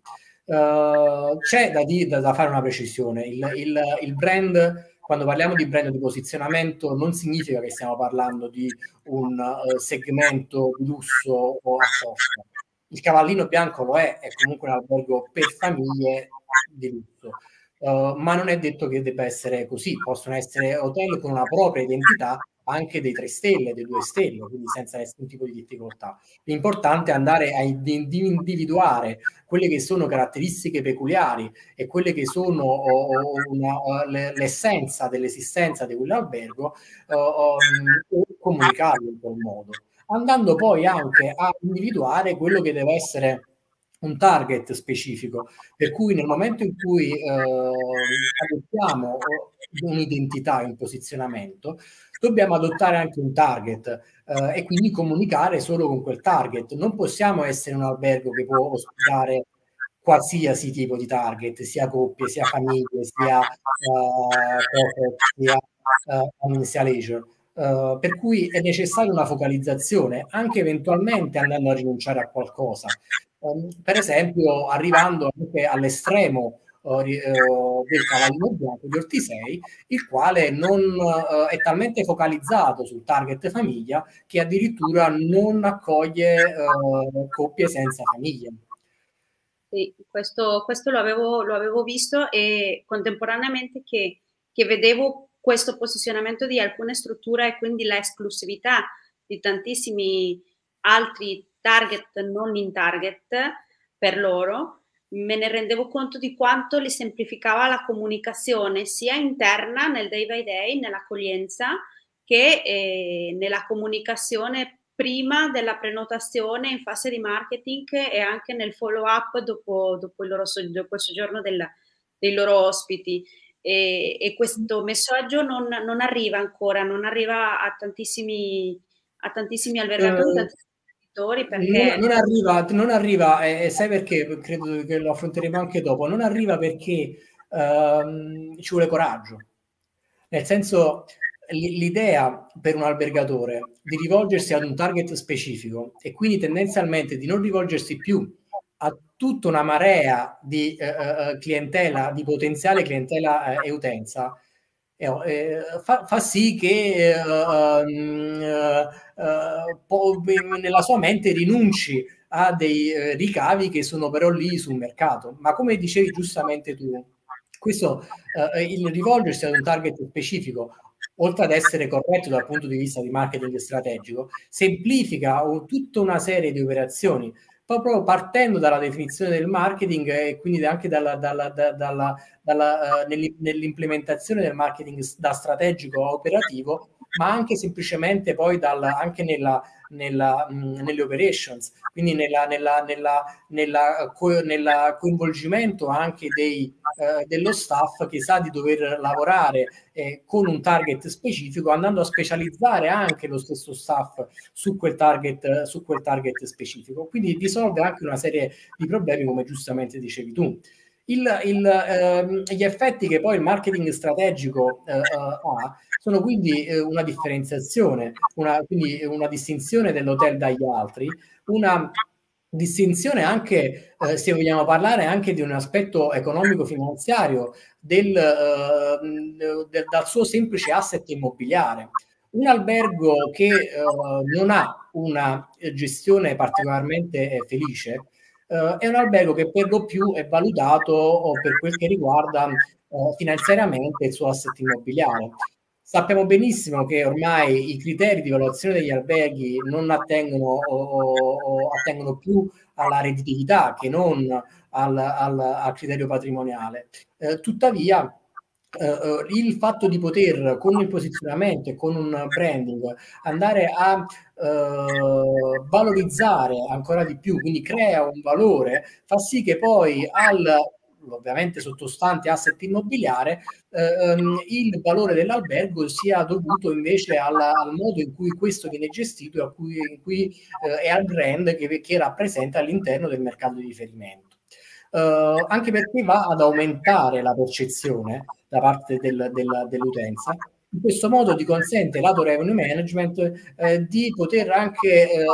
Uh, c'è da, da, da, fare una precisione, il, il, il brand quando parliamo di brand di posizionamento non significa che stiamo parlando di un uh, segmento di lusso o a sosta il Cavallino Bianco lo è, è comunque un albergo per famiglie di lusso. Uh, ma non è detto che debba essere così, possono essere hotel con una propria identità anche dei tre stelle, dei due stelle, quindi senza nessun tipo di difficoltà. L'importante è andare a individuare quelle che sono caratteristiche peculiari e quelle che sono una, l'essenza dell'esistenza di quell'albergo uh, e comunicarlo in quel modo andando poi anche a individuare quello che deve essere un target specifico, per cui nel momento in cui eh, adottiamo un'identità, un posizionamento, dobbiamo adottare anche un target eh, e quindi comunicare solo con quel target. Non possiamo essere un albergo che può ospitare qualsiasi tipo di target, sia coppie, sia famiglie, sia, uh, sia, uh, sia leisure Uh, per cui è necessaria una focalizzazione, anche eventualmente andando a rinunciare a qualcosa. Um, per esempio, arrivando anche all'estremo uh, uh, del cavallino bianco di Ortisei, il quale non, è talmente focalizzato sul target famiglia che addirittura non accoglie coppie senza famiglia. Sì, questo, questo lo, avevo, lo, avevo, visto e contemporaneamente che, che vedevo questo posizionamento di alcune strutture e quindi l'esclusività di tantissimi altri target non in target per loro, me ne rendevo conto di quanto li semplificava la comunicazione sia interna nel day by day, nell'accoglienza, che eh, nella comunicazione prima della prenotazione in fase di marketing e anche nel follow up dopo, dopo, il, loro, dopo il soggiorno del, dei loro ospiti e, e questo messaggio non, non, arriva ancora, non arriva a tantissimi, a tantissimi albergatori, uh, tantissimi perché... Non, non arriva, non arriva e sai perché? Credo che lo affronteremo anche dopo, non arriva perché uh, ci vuole coraggio, nel senso l'idea per un albergatore di rivolgersi ad un target specifico e quindi tendenzialmente di non rivolgersi più tutta una marea di eh, eh, eh, clientela, di potenziale clientela eh, e utenza, eh, fa, fa, sì che ehm, po- nella sua mente rinunci a dei ricavi che sono però lì sul mercato. Ma come dicevi giustamente tu, questo, il rivolgersi ad un target specifico oltre ad essere corretto dal punto di vista di marketing strategico, semplifica tutta una serie di operazioni proprio partendo dalla definizione del marketing e quindi anche dalla, dalla, dalla, dalla, uh, nell'implementazione del marketing da strategico a operativo, ma anche semplicemente poi dal, anche nella, nella, mh, nelle operations, quindi nella, nella, nella, co- coinvolgimento anche dei, eh, dello staff che sa di dover lavorare eh, con un target specifico, andando a specializzare anche lo stesso staff su quel target, su quel target specifico. Quindi risolve anche una serie di problemi, come giustamente dicevi tu. Il, il, ehm, gli effetti che poi il marketing strategico eh, eh ha sono quindi eh, una differenziazione, una, quindi una distinzione dell'hotel dagli altri, una distinzione anche, eh, se vogliamo parlare anche di un aspetto economico-finanziario del, eh, del, dal suo semplice asset immobiliare. Un albergo che eh, non ha una gestione particolarmente felice eh, è un albergo che per lo più è valutato per quel che riguarda eh, finanziariamente il suo asset immobiliare. Sappiamo benissimo che ormai i criteri di valutazione degli alberghi non attengono, o, o attengono più alla redditività che non al, al, al criterio patrimoniale. Eh, tuttavia, Uh, il fatto di poter con il posizionamento e con un branding andare a uh, valorizzare ancora di più, quindi crea un valore, fa sì che poi al ovviamente sottostante asset immobiliare, ehm, il valore dell'albergo sia dovuto invece alla, al modo in cui questo viene gestito e, cui, cui, eh, e al brand che, che rappresenta all'interno del mercato di riferimento. Uh, anche perché va ad aumentare la percezione da parte del, del, dell'utenza. In questo modo ti consente lato revenue management eh, di poter anche eh,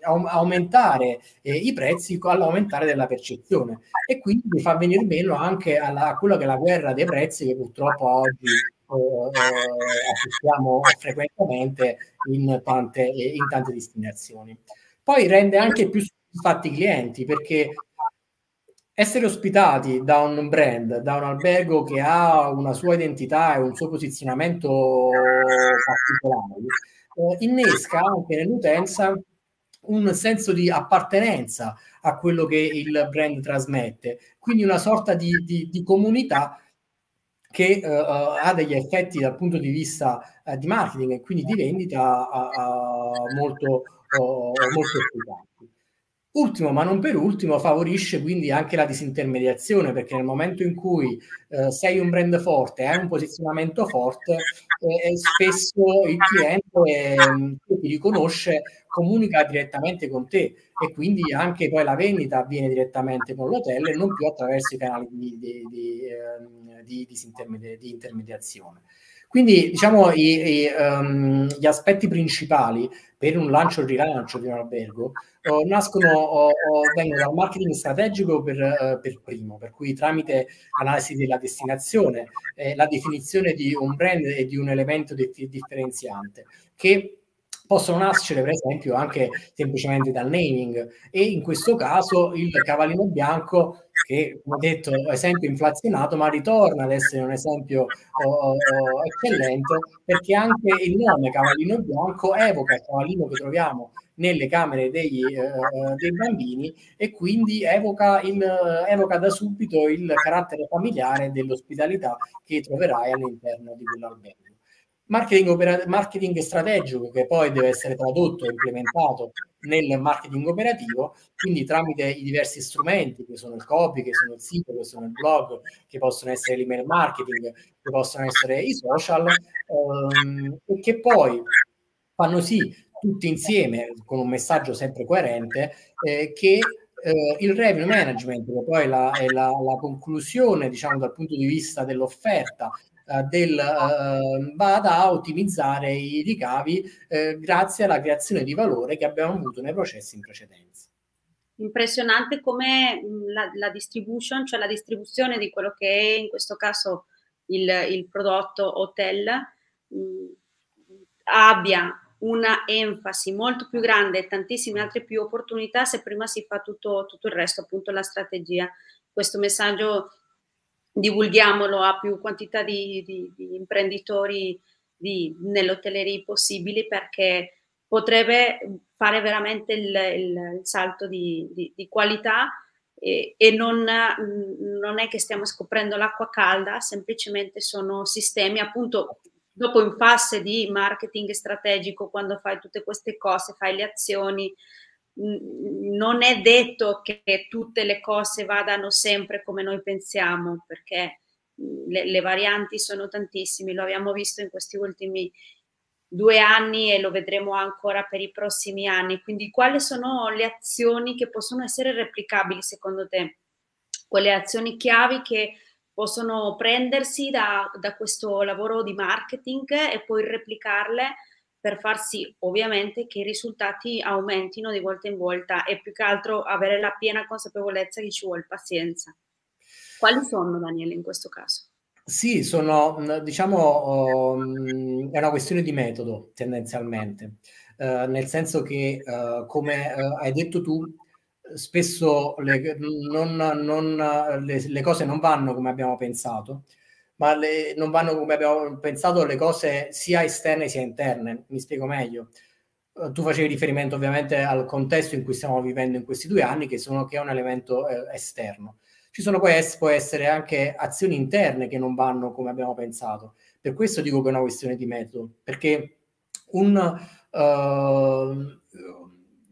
aumentare eh, i prezzi all'aumentare della percezione e quindi fa venire meno anche alla, a quello che è la guerra dei prezzi che purtroppo oggi eh, assistiamo frequentemente in tante, in tante destinazioni. Poi rende anche più soddisfatti i clienti perché essere ospitati da un brand, da un albergo che ha una sua identità e un suo posizionamento particolare, eh, innesca anche nell'utenza un senso di appartenenza a quello che il brand trasmette, quindi una sorta di, di, di comunità che uh, ha degli effetti dal punto di vista uh, di marketing e quindi di vendita uh, molto, molto efficaci. Ultimo, ma non per ultimo, favorisce quindi anche la disintermediazione, perché nel momento in cui eh, sei un brand forte, hai un posizionamento forte, eh, spesso il cliente eh, ti riconosce, comunica direttamente con te e quindi anche poi la vendita avviene direttamente con l'hotel e non più attraverso i canali di, di, di, ehm, di, di intermediazione. Quindi diciamo i, i, um, gli aspetti principali per un lancio o rilancio di un albergo uh, nascono, uh, vengono dal marketing strategico per, uh, per, primo, per cui tramite l'analisi della destinazione, eh, la definizione di un brand e di un elemento di, differenziante che possono nascere per esempio anche semplicemente dal naming. E in questo caso il cavallino bianco che come detto esempio inflazionato ma ritorna ad essere un esempio oh, oh, eccellente perché anche il nome cavallino bianco evoca il cavallino che troviamo nelle camere dei, uh, dei bambini e quindi evoca, il, evoca da subito il carattere familiare dell'ospitalità che troverai all'interno di quell'albergo. Marketing, opera- marketing strategico che poi deve essere tradotto e implementato nel marketing operativo, quindi tramite i diversi strumenti che sono il copy, che sono il sito, che sono il blog, che possono essere l'email marketing, che possono essere i social, ehm, e che poi fanno sì tutti insieme con un messaggio sempre coerente eh, che eh, il revenue management, che poi la, è la, la conclusione, diciamo, dal punto di vista dell'offerta del, eh, vada a ottimizzare i ricavi eh, grazie alla creazione di valore che abbiamo avuto nei processi in precedenza. Impressionante come la, la distribution, cioè la distribuzione di quello che è in questo caso il, il prodotto hotel, mh, abbia una enfasi molto più grande e tantissime altre più opportunità se prima si fa tutto, tutto il resto, appunto la strategia. Questo messaggio divulghiamolo a più quantità di, di, di imprenditori di, nell'hotelleria possibili perché potrebbe fare veramente il, il, il salto di, qualità e, e non, non, è che stiamo scoprendo l'acqua calda, semplicemente sono sistemi, appunto dopo in fase di marketing strategico, quando fai tutte queste cose, fai le azioni, non è detto che tutte le cose vadano sempre come noi pensiamo, perché le, le varianti sono tantissime, lo abbiamo visto in questi ultimi due anni e lo vedremo ancora per i prossimi anni. Quindi quali sono le azioni che possono essere replicabili secondo te? Quelle azioni chiavi che possono prendersi da, da questo lavoro di marketing e poi replicarle per far sì ovviamente che i risultati aumentino di volta in volta e più che altro avere la piena consapevolezza che ci vuole pazienza. Quali sono, Daniele, in questo caso? Sì, sono, diciamo, um, è una questione di metodo tendenzialmente, uh, nel senso che, uh, come uh, hai detto tu, spesso le, non, non, le, le, cose non vanno come abbiamo pensato, ma le, non vanno come abbiamo pensato le cose sia esterne sia interne. Mi spiego meglio. Uh, tu facevi riferimento ovviamente al contesto in cui stiamo vivendo in questi due anni, che, sono, che è un elemento eh, esterno. Ci sono poi può essere anche azioni interne che non vanno come abbiamo pensato. Per questo dico che è una questione di metodo, perché un, uh,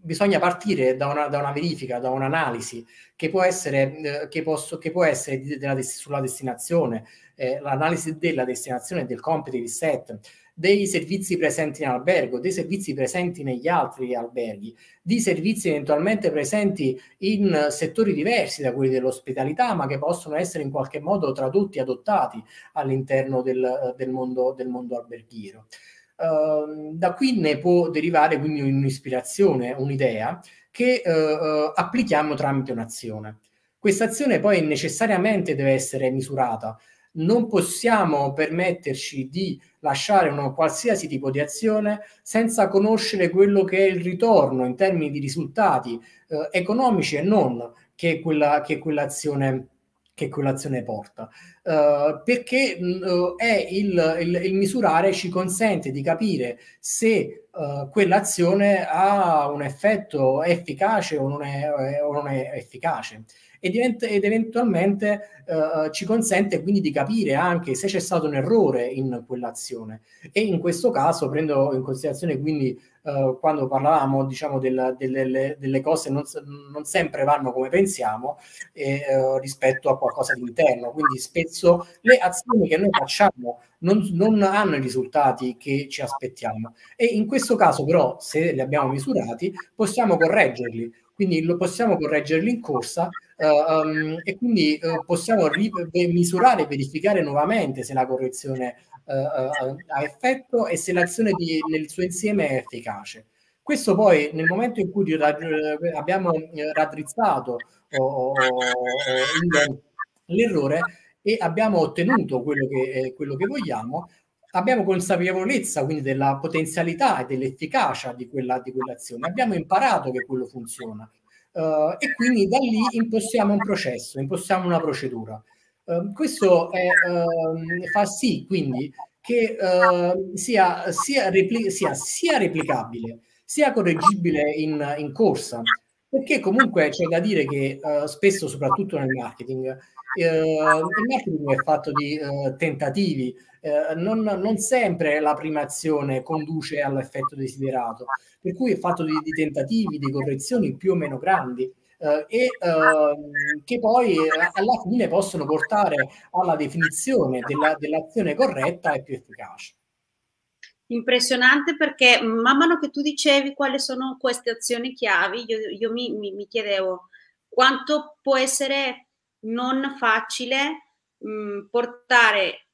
bisogna partire da una, da una, verifica, da un'analisi che può essere, eh, che posso, che può essere della, sulla destinazione, eh, l'analisi della destinazione del competitive set, dei servizi presenti in albergo, dei servizi presenti negli altri alberghi, di servizi eventualmente presenti in settori diversi da quelli dell'ospitalità, ma che possono essere in qualche modo tradotti, adottati all'interno del, del, mondo, del mondo alberghiero. Uh, da qui ne può derivare quindi un'ispirazione, un'idea che uh, applichiamo tramite un'azione. Questa azione poi necessariamente deve essere misurata, non possiamo permetterci di lasciare un qualsiasi tipo di azione senza conoscere quello che è il ritorno in termini di risultati eh, economici e non che, quella, che quell'azione che quell'azione porta, uh, perché uh, è il, il, il, misurare ci consente di capire se uh, quell'azione ha un effetto efficace o non è, o non è efficace ed, event- ed eventualmente uh, ci consente quindi di capire anche se c'è stato un errore in quell'azione. E in questo caso prendo in considerazione quindi uh, quando parlavamo diciamo del, delle, delle, cose non, non, sempre vanno come pensiamo eh, rispetto a qualcosa di interno. Quindi spesso le azioni che noi facciamo non, non, hanno i risultati che ci aspettiamo. E in questo caso, però, se li abbiamo misurati, possiamo correggerli. Quindi lo possiamo correggerli in corsa um, e quindi uh, possiamo misurare e verificare nuovamente se la correzione uh, ha effetto e se l'azione di, nel suo insieme è efficace. Questo poi nel momento in cui abbiamo raddrizzato l'errore e abbiamo ottenuto quello che, quello che vogliamo, abbiamo consapevolezza quindi della potenzialità e dell'efficacia di, quella, di quell'azione, abbiamo imparato che quello funziona Uh, e quindi da lì impostiamo un processo, impostiamo una procedura. Uh, questo è, uh, fa sì quindi che ehm, sia, sia, repli- sia, sia, replicabile, sia correggibile in, in, corsa, perché comunque c'è da dire che eh, spesso, soprattutto nel marketing, il marketing è fatto di tentativi, eh, non, non, sempre la prima azione conduce all'effetto desiderato, per cui è fatto di, di tentativi, di correzioni più o meno grandi. Uh, e uh, che poi uh, alla fine possono portare alla definizione della, dell'azione corretta e più efficace. Impressionante perché man mano che tu dicevi quali sono queste azioni chiavi, io, io mi, mi, mi, chiedevo quanto può essere non facile mh, portare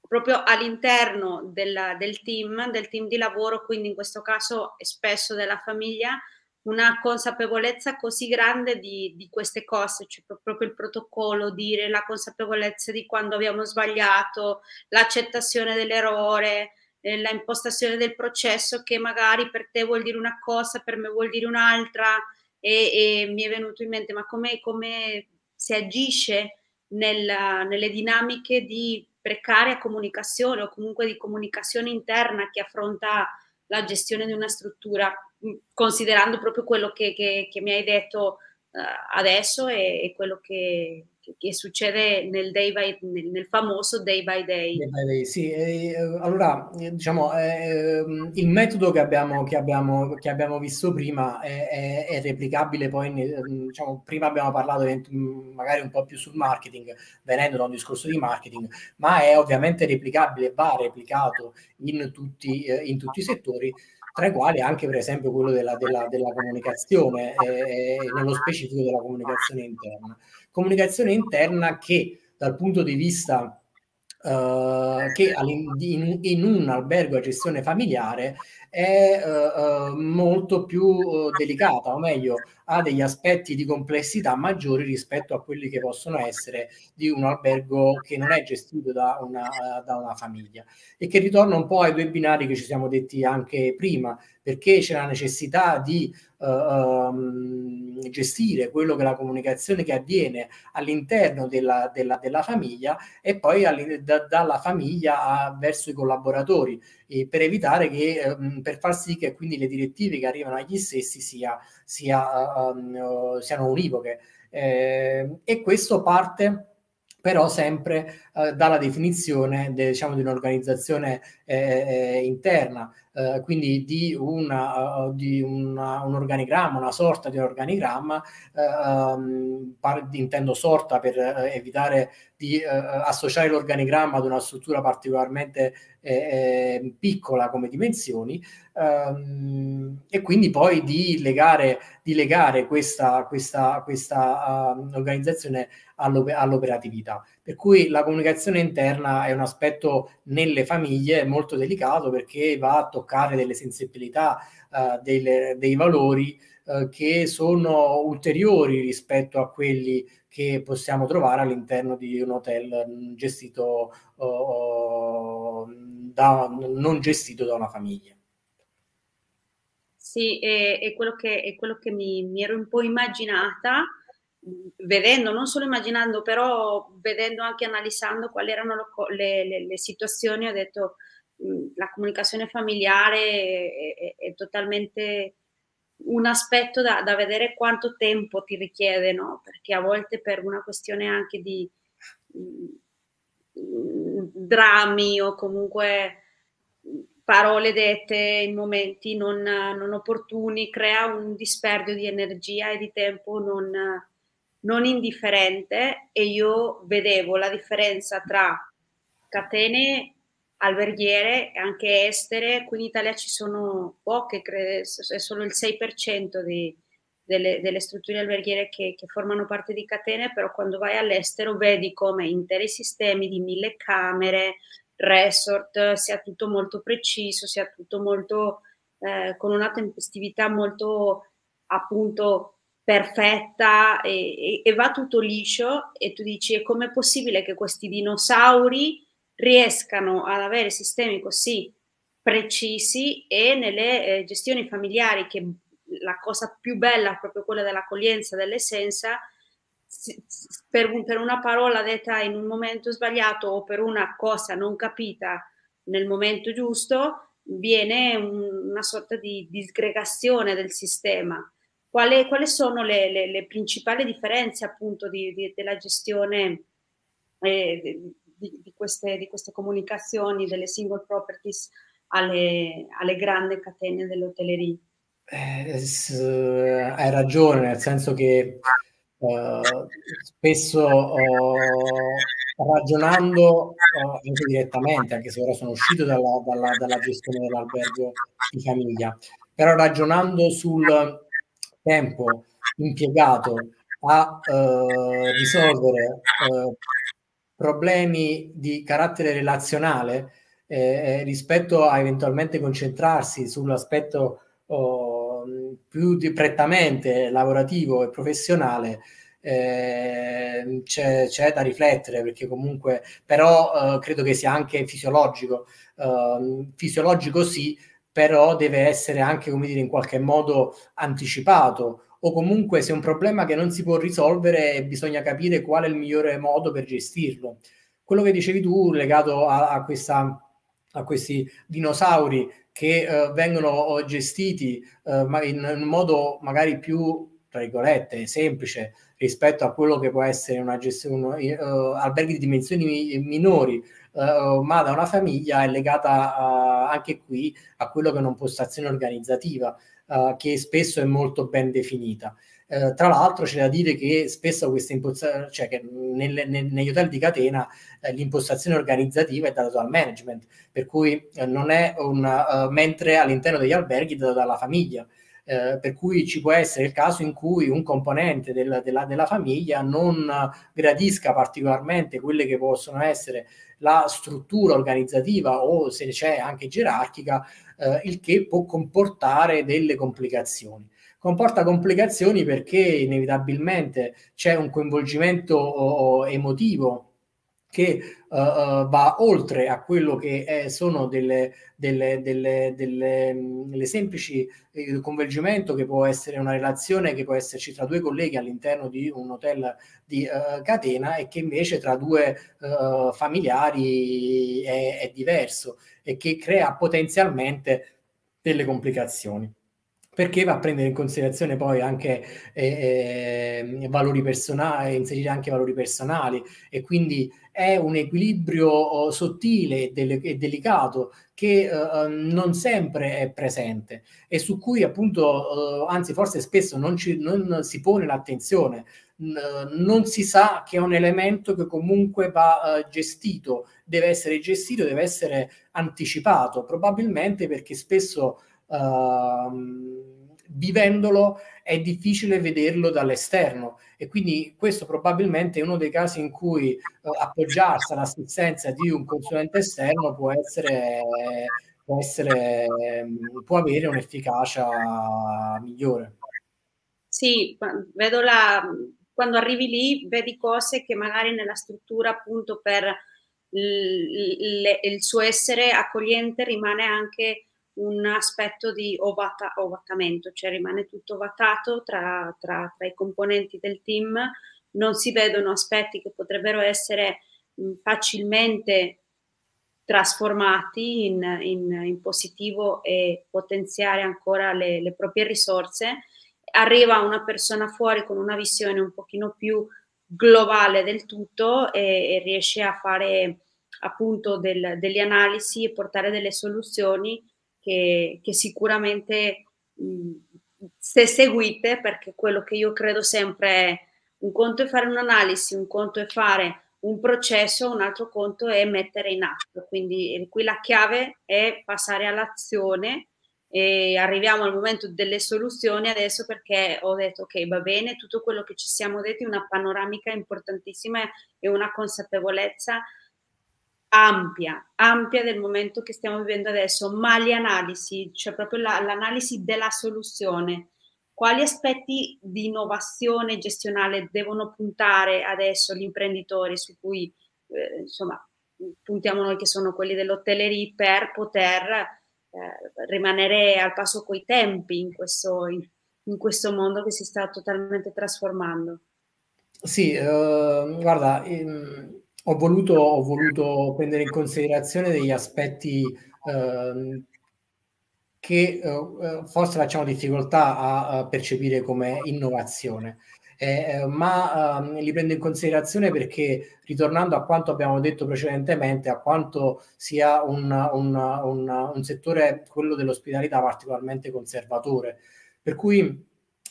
proprio all'interno del, del team, del team di lavoro, quindi in questo caso spesso della famiglia, una consapevolezza così grande di, di, queste cose, cioè proprio il protocollo, dire la consapevolezza di quando abbiamo sbagliato, l'accettazione dell'errore, eh, la impostazione del processo che magari per te vuol dire una cosa, per me vuol dire un'altra e, e mi è venuto in mente ma come, come si agisce nella, nelle dinamiche di precaria comunicazione o comunque di comunicazione interna che affronta la gestione di una struttura, mm, considerando proprio quello che, che, che mi hai detto uh, adesso e, e, quello che, che, succede nel, day by, nel, nel, famoso day by day. day, by day sì, eh, allora diciamo eh, il metodo che abbiamo, che abbiamo, che abbiamo visto prima è, è, è replicabile poi, nel, diciamo, prima abbiamo parlato magari un po' più sul marketing, venendo da un discorso di marketing, ma è ovviamente replicabile, va replicato in tutti, eh, in tutti i settori tra i quali anche per esempio quello della, della, della comunicazione, eh, nello specifico della comunicazione interna. Comunicazione interna che dal punto di vista Uh, che in, in, un albergo a gestione familiare è uh, uh, molto più delicata, o meglio, ha degli aspetti di complessità maggiori rispetto a quelli che possono essere di un albergo che non è gestito da una, da una famiglia e che ritorna un po' ai due binari che ci siamo detti anche prima, perché c'è la necessità di uh, gestire quello che è la comunicazione che avviene all'interno della, della, della famiglia e poi da, dalla famiglia a, verso i collaboratori per evitare che, eh, per far sì che quindi le direttive che arrivano agli stessi sia, sia um, siano univoche. Eh, e questo parte però sempre eh, dalla definizione de, diciamo, di un'organizzazione eh, interna, eh, quindi di, una, uh, di una, un organigramma, una sorta di organigramma, um, par- intendo sorta per uh, evitare di uh, associare l'organigramma ad una struttura particolarmente eh, piccola come dimensioni um, e quindi poi di legare, di legare questa, questa, questa uh, organizzazione all'op- all'operatività. Per cui la comunicazione interna è un aspetto nelle famiglie molto delicato perché va a toccare delle sensibilità, uh, delle, dei valori uh, che sono ulteriori rispetto a quelli che possiamo trovare all'interno di un hotel gestito uh, da, non gestito da una famiglia. Sì, è, è quello che, è quello che mi, mi, ero un po' immaginata, vedendo, non solo immaginando, però vedendo anche analizzando quali erano le, le, le situazioni, ho detto la comunicazione familiare è, è, totalmente un aspetto da, da, vedere quanto tempo ti richiede, no? Perché a volte per una questione anche di drammi o comunque parole dette in momenti non, non, opportuni, crea un disperdio di energia e di tempo non, non indifferente. E io vedevo la differenza tra catene alberghiere e anche estere, qui in Italia ci sono poche, è solo il 6% di, delle, delle, strutture alberghiere che, che, formano parte di catene, però quando vai all'estero vedi come interi sistemi di mille camere, resort, sia tutto molto preciso, sia tutto molto eh, con una tempestività molto appunto perfetta e, e, e, va tutto liscio e tu dici è come possibile che questi dinosauri riescano ad avere sistemi così precisi e nelle eh, gestioni familiari che la cosa più bella è proprio quella dell'accoglienza dell'essenza per, per, una parola detta in un momento sbagliato o per una cosa non capita nel momento giusto, viene un, una sorta di disgregazione del sistema. Quali, quali sono le, le, le, principali differenze appunto di, di, della gestione eh, di, queste, di queste comunicazioni delle single properties alle, alle grandi catene dell'hotelleria? Eh, hai ragione, nel senso che eh, spesso eh, ragionando eh, anche direttamente, anche se ora sono uscito dalla, dalla, dalla gestione dell'albergo di famiglia, però ragionando sul tempo impiegato a eh, risolvere eh, problemi di carattere relazionale eh, rispetto a eventualmente concentrarsi sull'aspetto oh, più di, prettamente lavorativo e professionale eh, c'è, c'è, da riflettere perché comunque però eh, credo che sia anche fisiologico. Eh, fisiologico sì però deve essere anche come dire in qualche modo anticipato o comunque se è un problema che non si può risolvere bisogna capire qual è il migliore modo per gestirlo. Quello che dicevi tu legato a, a questa a questi dinosauri che uh, vengono gestiti uh, in, in, modo magari più tra virgolette, semplice rispetto a quello che può essere una gestione, uh, alberghi di dimensioni minori, uh, ma da una famiglia è legata uh, anche qui a quello che è un'impostazione organizzativa che spesso è molto ben definita. Eh, tra l'altro c'è da dire che spesso queste impostazioni, cioè che nelle, nel, negli hotel di catena eh, l'impostazione organizzativa è data dal management, per cui eh, non è una, mentre all'interno degli alberghi è data dalla famiglia. Eh, per cui ci può essere il caso in cui un componente del, della, della, famiglia non gradisca particolarmente quelle che possono essere la struttura organizzativa o se c'è anche gerarchica, eh, il che può comportare delle complicazioni comporta complicazioni perché inevitabilmente c'è un coinvolgimento emotivo che uh, va oltre a quello che è, sono delle, delle, delle, delle semplici eh, coinvolgimento che può essere una relazione che può esserci tra due colleghi all'interno di un hotel di uh, catena e che invece tra due uh, familiari è, è diverso e che crea potenzialmente delle complicazioni perché va a prendere in considerazione poi anche eh, eh, valori personali, inserire anche valori personali. E quindi è un equilibrio oh, sottile e, del- delicato che uh, non sempre è presente. E su cui appunto, uh, anzi forse spesso non, ci, non si pone l'attenzione, non si sa che è un elemento che comunque va uh, gestito, deve essere gestito, deve essere anticipato, probabilmente perché spesso uh, vivendolo è difficile vederlo dall'esterno e quindi questo probabilmente è uno dei casi in cui uh, appoggiarsi all'assistenza di un consulente esterno può essere, può, essere, ehm, può avere un'efficacia migliore. Sì, vedo la, quando arrivi lì vedi cose che magari nella struttura appunto per il, il suo essere accogliente rimane anche un aspetto di ovata, ovatamento, cioè rimane tutto ovatato tra, tra, tra, i componenti del team, non si vedono aspetti che potrebbero essere facilmente trasformati in, in, in, positivo e potenziare ancora le, le proprie risorse. Arriva una persona fuori con una visione un pochino più globale del tutto e, e riesce a fare appunto del, delle analisi e portare delle soluzioni che, che sicuramente mh, se seguite, perché quello che io credo sempre è un conto è fare un'analisi, un conto è fare un processo, un altro conto è mettere in atto. Quindi qui la chiave è passare all'azione e arriviamo al momento delle soluzioni adesso perché ho detto ok va bene tutto quello che ci siamo detti una panoramica importantissima e una consapevolezza ampia, ampia del momento che stiamo vivendo adesso, ma le analisi, cioè proprio la, l'analisi della soluzione, quali aspetti di innovazione gestionale devono puntare adesso gli imprenditori su cui eh, insomma puntiamo noi che sono quelli dell'hotellerie per poter eh, rimanere al passo coi tempi in questo, in, in questo mondo che si sta totalmente trasformando. Sì, uh, guarda, in ho voluto, ho voluto prendere in considerazione degli aspetti eh, che eh, forse facciamo difficoltà a, a percepire come innovazione. Eh, ma eh, li prendo in considerazione perché ritornando a quanto abbiamo detto precedentemente, a quanto sia un, un, un, un settore, quello dell'ospitalità, particolarmente conservatore. Per cui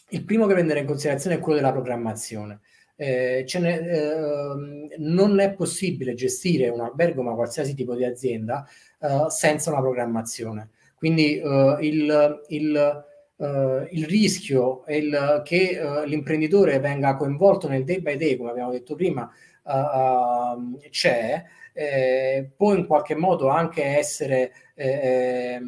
il primo che prendere in considerazione è quello della programmazione eh, ne, eh, non è possibile gestire un albergo, ma qualsiasi tipo di azienda, eh, senza una programmazione. Quindi eh, il, il, eh, il, rischio il, che eh, l'imprenditore venga coinvolto nel day by day, come abbiamo detto prima, c'è, può in qualche modo anche essere eh,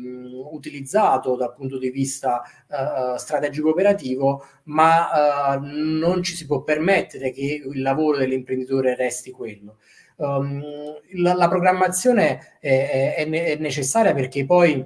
utilizzato dal punto di vista eh, strategico operativo, ma eh, non ci si può permettere che il lavoro dell'imprenditore resti quello. Um, la, la, programmazione è, è, è necessaria perché poi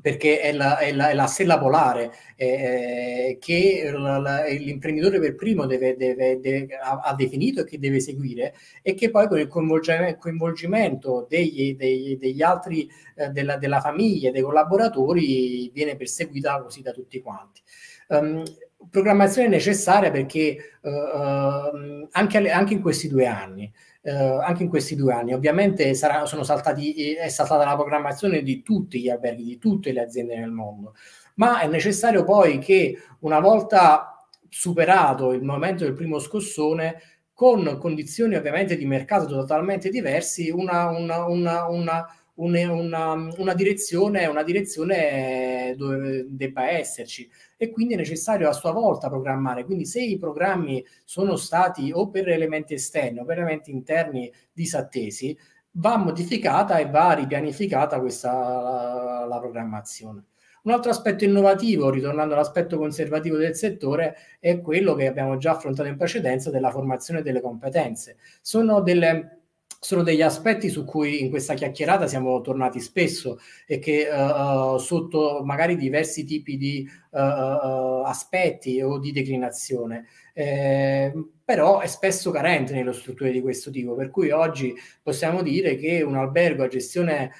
perché è la, è la, è la stella polare eh, che la, l'imprenditore per primo deve, deve, deve, ha, definito e che deve seguire e che poi con il coinvolgimento, coinvolgimento degli, degli, degli, altri eh, della, della famiglia, dei collaboratori viene perseguita così da tutti quanti. Um, programmazione necessaria perché uh, anche, anche, in questi due anni, uh, anche in questi due anni, ovviamente sarà, sono saltati, è saltata la programmazione di tutti gli alberghi, di tutte le aziende nel mondo, ma è necessario poi che una volta superato il momento del primo scossone, con condizioni ovviamente di mercato totalmente diversi, una, una, una, una una, una, direzione, una direzione dove debba esserci e quindi è necessario a sua volta programmare. Quindi se i programmi sono stati o per elementi esterni o per elementi interni disattesi, va modificata e va ripianificata questa la, la programmazione. Un altro aspetto innovativo, ritornando all'aspetto conservativo del settore, è quello che abbiamo già affrontato in precedenza della formazione delle competenze. Sono delle sono degli aspetti su cui in questa chiacchierata siamo tornati spesso e che uh, sotto magari diversi tipi di uh, uh, aspetti o di declinazione, eh, però è spesso carente nelle strutture di questo tipo, per cui oggi possiamo dire che un albergo a gestione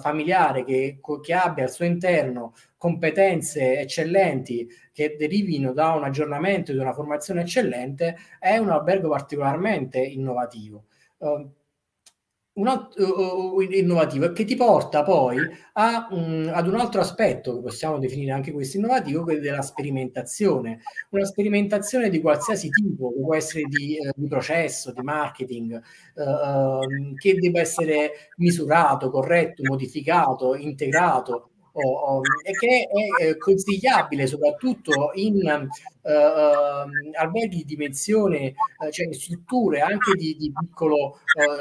familiare che, che abbia al suo interno competenze eccellenti che derivino da un aggiornamento e da una formazione eccellente è un albergo particolarmente innovativo. Uh, un altro innovativo che ti porta poi a, um, ad un altro aspetto che possiamo definire anche questo innovativo, quello della sperimentazione. Una sperimentazione di qualsiasi tipo, che può essere di, uh, di processo, di marketing, uh, che debba essere misurato, corretto, modificato, integrato o, o, e che è eh, consigliabile soprattutto in uh, uh, alberghi di dimensione, uh, cioè strutture anche di, di, piccolo,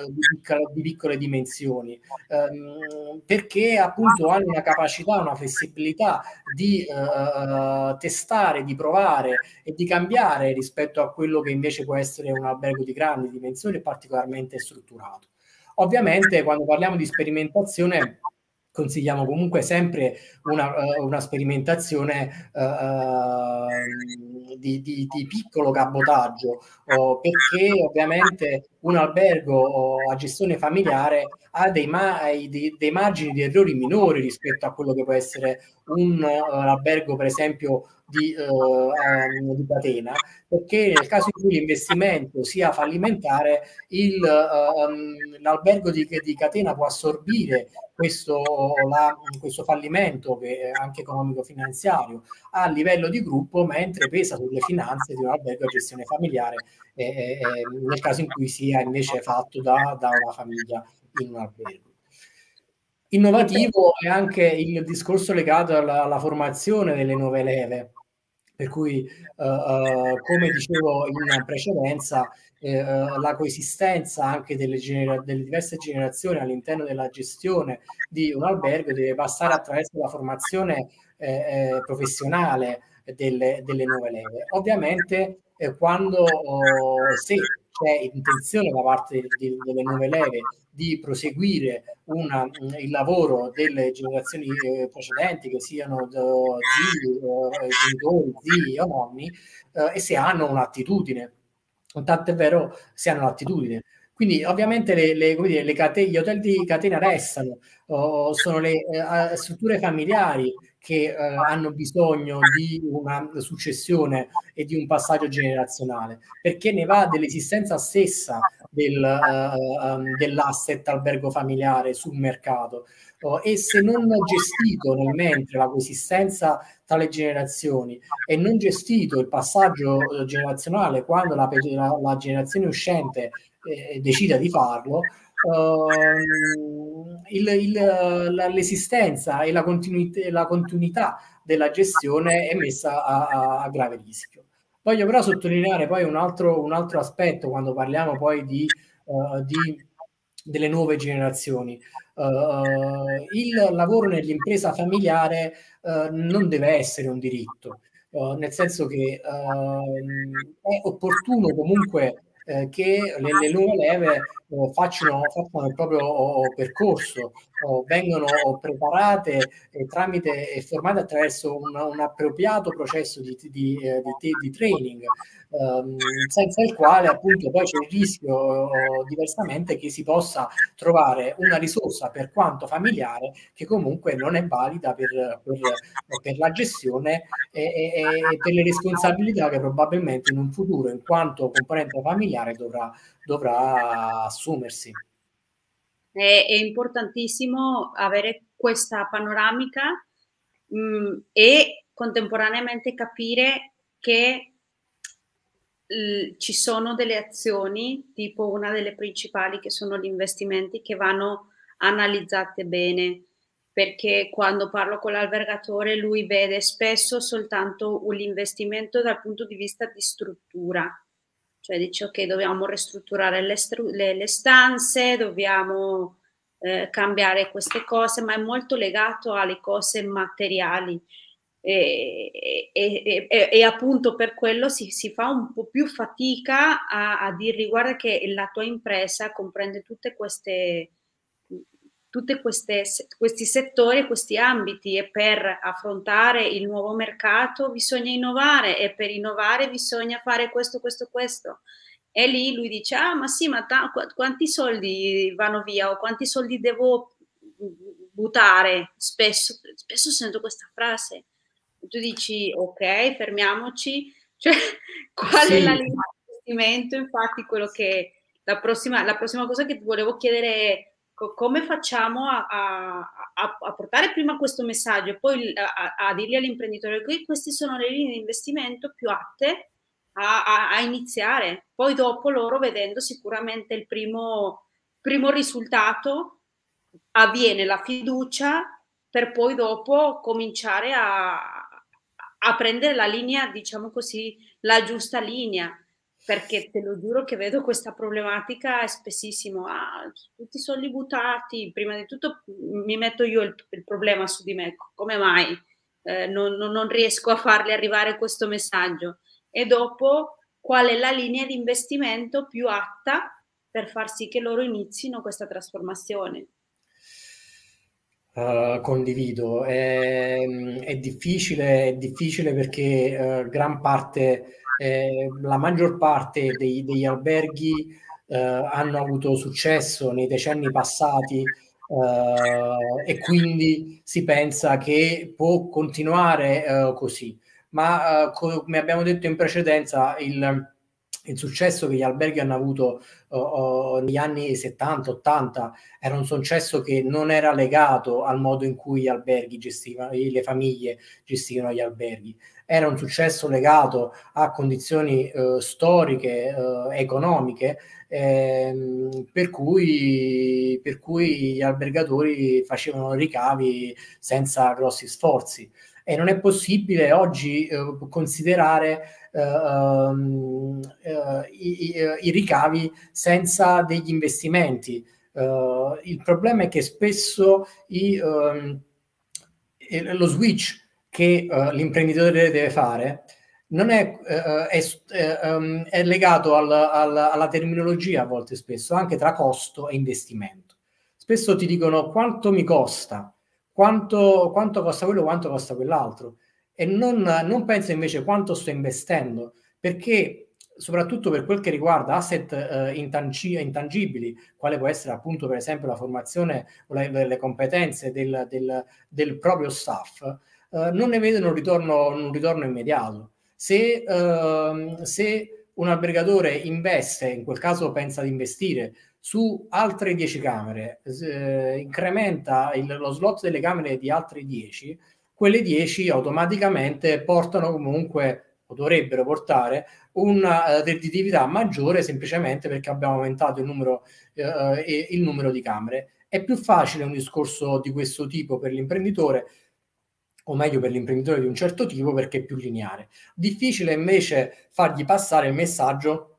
di, piccolo, di piccole dimensioni, um, perché appunto hanno una capacità, una flessibilità di testare, di provare e di cambiare rispetto a quello che invece può essere un albergo di grandi dimensioni particolarmente strutturato. Ovviamente quando parliamo di sperimentazione consigliamo comunque sempre una, uh, una sperimentazione uh, di, di, di, piccolo cabotaggio, uh, perché ovviamente un albergo a gestione familiare ha dei, ma- dei, dei, margini di errori minori rispetto a quello che può essere un albergo, per esempio, di, uh, di Catena, perché nel caso in cui l'investimento sia fallimentare, il, uh, l'albergo di, di, Catena può assorbire questo, la, questo fallimento, anche economico-finanziario, a livello di gruppo, mentre pesa sulle finanze di un albergo a gestione familiare, eh, eh, nel caso in cui sia invece fatto da, da una famiglia in un albergo. Innovativo è anche il discorso legato alla, alla formazione delle nuove leve, per cui, uh, uh, come dicevo in precedenza, uh, la coesistenza anche delle, genera- delle, diverse generazioni all'interno della gestione di un albergo deve passare attraverso la formazione eh professionale delle, delle, nuove leve. Ovviamente, eh, quando oh, se c'è intenzione da parte di, delle nuove leve di proseguire una, il lavoro delle generazioni eh, precedenti, che siano zii, eh, genitori, zii o nonni, eh, e se hanno un'attitudine. Tant'è vero se hanno l'attitudine. Quindi ovviamente le, le, dire, le cate- gli hotel di catena restano, oh, sono le eh, strutture familiari che eh, hanno bisogno di una successione e di un passaggio generazionale, perché ne va dell'esistenza stessa del, uh, dell'asset albergo familiare sul mercato. Uh, e se non gestito nel mentre la coesistenza tra le generazioni e non gestito il passaggio uh, generazionale quando la, la, la generazione uscente eh, decida di farlo, uh, il, il, la, l'esistenza e la continuità, la continuità, della gestione è messa a, a, a, grave rischio. Voglio però sottolineare poi un altro, un altro aspetto quando parliamo poi di, uh, di delle nuove generazioni. Uh, il lavoro nell'impresa familiare uh, non deve essere un diritto, nel senso che è opportuno comunque che le, le nuove leve facciano, facciano, il proprio percorso, vengono preparate tramite e formate attraverso un, un appropriato processo di, di, eh, di, di training, ehm, senza il quale appunto poi c'è il rischio diversamente che si possa trovare una risorsa per quanto familiare che comunque non è valida per, per, per la gestione e, e, e per le responsabilità che probabilmente in un futuro in quanto componente familiare dovrà dovrà assumersi. È, è importantissimo avere questa panoramica mh, mm, e contemporaneamente capire che l, ci sono delle azioni, tipo una delle principali che sono gli investimenti, che vanno analizzate bene perché quando parlo con l'albergatore lui vede spesso soltanto un investimento dal punto di vista di struttura, cioè dice ok dobbiamo ristrutturare le, le, le stanze, dobbiamo eh, cambiare queste cose, ma è molto legato alle cose materiali. E, e, e, e appunto per quello si, si, fa un po' più fatica a, a dirgli guarda che la tua impresa comprende tutte queste tutti questi settori, questi ambiti e per affrontare il nuovo mercato bisogna innovare e per innovare bisogna fare questo, questo, questo. E lì lui dice, ah ma sì, ma ta- quanti soldi vanno via o quanti soldi devo buttare? Spesso, spesso sento questa frase. Tu dici, ok, fermiamoci. [laughs] Cioè, qual sì. è la linea di investimento? Infatti, quello che la prossima, la prossima cosa che ti volevo chiedere è come facciamo a, a, a, portare prima questo messaggio e poi a, a dirgli all'imprenditore che queste sono le linee di investimento più atte a, iniziare. Poi dopo loro vedendo sicuramente il primo, primo risultato avviene la fiducia per poi dopo cominciare a, a prendere la linea, diciamo così, la giusta linea perché te lo giuro che vedo questa problematica spessissimo. Ah, tutti i soldi buttati, prima di tutto mi metto io il, il problema su di me, come mai eh, non, non, riesco a farle arrivare questo messaggio? E dopo qual è la linea di investimento più atta per far sì che loro inizino questa trasformazione? Uh, condivido, è, è, difficile, è difficile perché uh, gran parte eh, la maggior parte dei, degli alberghi eh, hanno avuto successo nei decenni passati eh, e quindi si pensa che può continuare eh, così. Ma eh, come abbiamo detto in precedenza, il, il successo che gli alberghi hanno avuto uh, uh, negli anni 70-80 era un successo che non era legato al modo in cui gli alberghi gestivano, le famiglie gestivano gli alberghi, era un successo legato a condizioni uh, storiche, economiche, ehm, per, cui, per cui gli albergatori facevano ricavi senza grossi sforzi. E non è possibile oggi eh, considerare eh, um, eh, i, i, ricavi senza degli investimenti. Uh, il problema è che spesso i, um, lo switch che uh, l'imprenditore deve fare non è, uh, è, um, è legato al, al, alla terminologia a volte spesso, anche tra costo e investimento. Spesso ti dicono quanto mi costa quanto, quanto costa quello, quanto costa quell'altro e non, non penso invece quanto sto investendo, perché soprattutto per quel che riguarda asset eh, intangi- intangibili, quale può essere appunto per esempio la formazione o le, le competenze del, del, del, proprio staff, eh, non ne vedono un ritorno, un ritorno immediato. Se, eh, se un albergatore investe, in quel caso pensa di investire su altre 10 camere, eh, incrementa il, lo slot delle camere di altre 10, quelle 10 automaticamente portano comunque o dovrebbero portare una uh, redditività maggiore semplicemente perché abbiamo aumentato il numero, uh, il numero di camere. È più facile un discorso di questo tipo per l'imprenditore o meglio per l'imprenditore di un certo tipo perché è più lineare. Difficile invece fargli passare il messaggio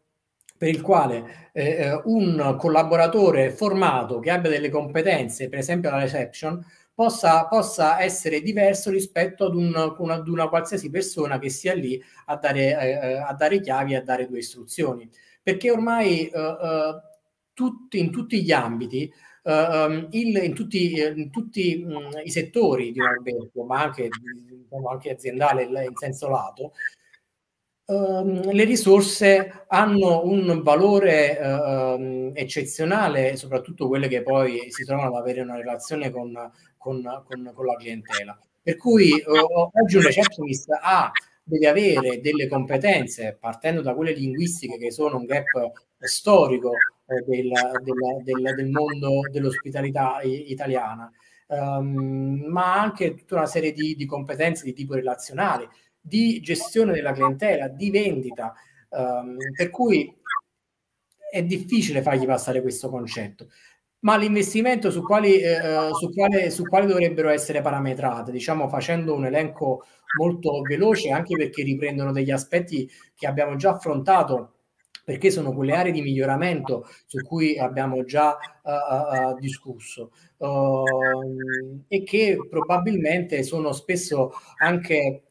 per il quale eh, eh, un collaboratore formato che abbia delle competenze, per esempio la reception, possa, possa essere diverso rispetto ad, un, una, ad, una, qualsiasi persona che sia lì a dare, eh, eh a dare chiavi e a dare due istruzioni. Perché ormai eh, eh, tutti, in tutti gli ambiti, uh, il, in tutti, in tutti um, i settori di un albergo, ma anche, diciamo, anche aziendale in senso lato, Uh, le risorse hanno un valore uh, eccezionale, soprattutto quelle che poi si trovano ad avere una relazione con, con, con, con la clientela. Per cui uh, oggi un receptionist ha, deve avere delle competenze, partendo da quelle linguistiche che sono un gap storico eh, del, del, del, del, mondo dell'ospitalità italiana, um, ma anche tutta una serie di, di competenze di tipo relazionale di gestione della clientela, di vendita, um, per cui è difficile fargli passare questo concetto. Ma l'investimento su quali, eh, su, quale, su quali dovrebbero essere parametrate, diciamo facendo un elenco molto veloce, anche perché riprendono degli aspetti che abbiamo già affrontato perché sono quelle aree di miglioramento su cui abbiamo già uh, uh, discusso. Uh, e che probabilmente sono spesso anche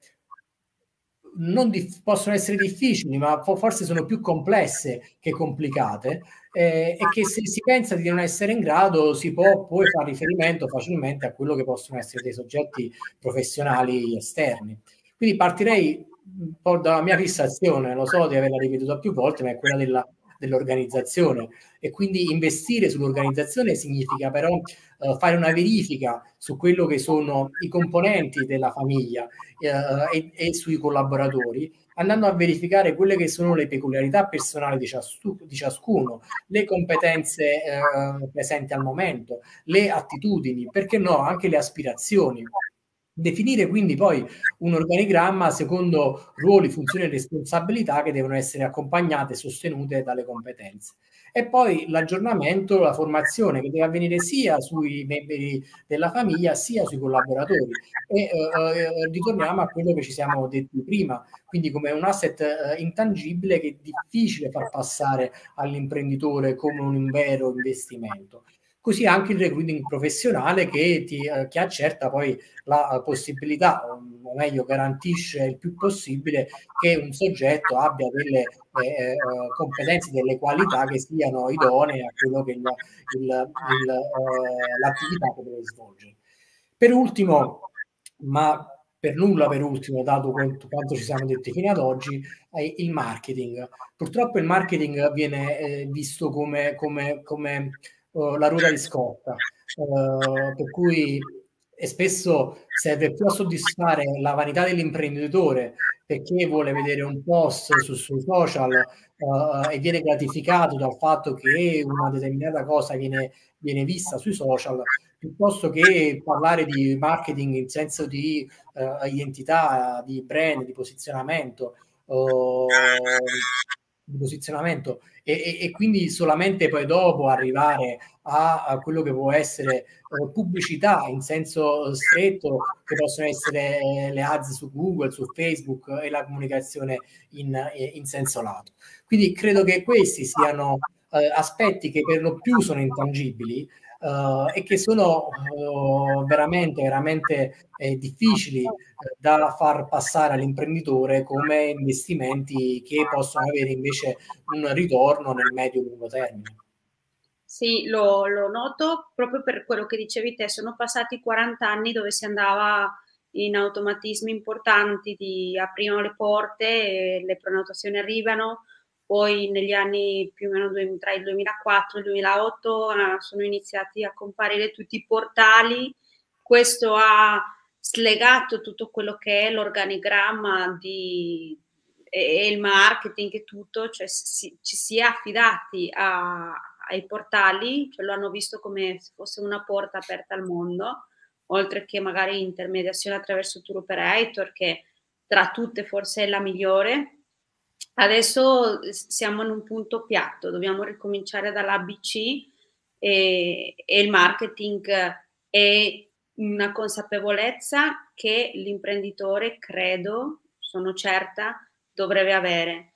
non dif- possono essere difficili, ma forse sono più complesse che complicate, eh, e che se si pensa di non essere in grado si può poi fare riferimento facilmente a quello che possono essere dei soggetti professionali esterni. Quindi partirei un po' dalla mia fissazione, lo so di averla ripetuta più volte, ma è quella della dell'organizzazione e quindi investire sull'organizzazione significa però eh, fare una verifica su quello che sono i componenti della famiglia eh, e, e, sui collaboratori andando a verificare quelle che sono le peculiarità personali di, ciascu- di ciascuno, le competenze eh, presenti al momento, le attitudini, perché no, anche le aspirazioni. Definire quindi poi un organigramma secondo ruoli, funzioni e responsabilità che devono essere accompagnate e sostenute dalle competenze. E poi l'aggiornamento, la formazione che deve avvenire sia sui membri della famiglia sia sui collaboratori. E eh, eh ritorniamo a quello che ci siamo detti prima, quindi come un asset eh, intangibile che è difficile far passare all'imprenditore come un vero investimento così anche il recruiting professionale che, ti, eh, che accerta poi la possibilità, o meglio garantisce il più possibile che un soggetto abbia delle eh, eh competenze, delle qualità che siano idonee a quello che il, il, il, eh, l'attività che deve svolgere. Per ultimo, ma per nulla per ultimo, dato quanto, quanto, ci siamo detti fino ad oggi, è il marketing. Purtroppo il marketing viene eh, visto come, come, come la ruota di scorta, uh, per cui e spesso serve più a soddisfare la vanità dell'imprenditore perché vuole vedere un post su, sui social uh, e viene gratificato dal fatto che una determinata cosa viene, viene vista sui social piuttosto che parlare di marketing in senso di uh, identità, di brand, di posizionamento, uh, di posizionamento e, e, e, quindi solamente poi dopo arrivare a, a quello che può essere uh, pubblicità in senso stretto, che possono essere eh, le ads su Google, su Facebook e la comunicazione in, eh, in senso lato. Quindi credo che questi siano aspetti che per lo più sono intangibili, uh, e che sono uh, veramente, veramente eh, difficili uh, da far passare all'imprenditore come investimenti che possono avere invece un ritorno nel medio-lungo termine. Sì, lo, lo, noto proprio per quello che dicevi te, sono passati 40 anni dove si andava in automatismi importanti di apriamo le porte, le prenotazioni arrivano, poi negli anni più o meno tra il 2004 e il 2008 eh, sono iniziati a comparire tutti i portali, questo ha slegato tutto quello che è l'organigramma di, e, il marketing e tutto, cioè si, ci si è affidati a, ai portali, cioè lo hanno visto come se fosse una porta aperta al mondo, oltre che magari intermediazione attraverso tour operator, che tra tutte forse è la migliore, Adesso siamo in un punto piatto, dobbiamo ricominciare dall'ABC e, e il marketing è una consapevolezza che l'imprenditore, credo, sono certa, dovrebbe avere.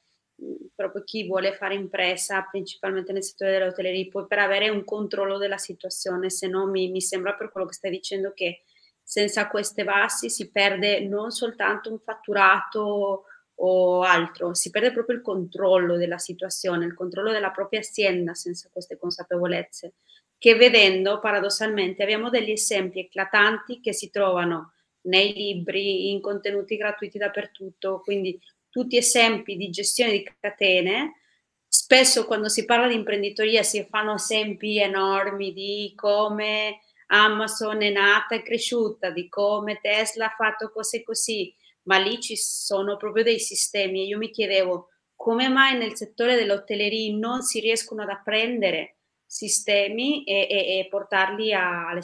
Proprio chi vuole fare impresa, principalmente nel settore dell'hotelleria, poi per avere un controllo della situazione, se no mi, mi sembra per quello che stai dicendo che senza queste bassi si perde non soltanto un fatturato o altro, si perde proprio il controllo della situazione, il controllo della propria azienda senza queste consapevolezze, che vedendo paradossalmente abbiamo degli esempi eclatanti che si trovano nei libri, in contenuti gratuiti dappertutto, quindi tutti esempi di gestione di catene. Spesso quando si parla di imprenditoria si fanno esempi enormi di come Amazon è nata e cresciuta, di come Tesla ha fatto cose così, ma lì ci sono proprio dei sistemi e io mi chiedevo come mai nel settore dell'hotelleria non si riescono ad apprendere sistemi e, e, e portarli a, alle,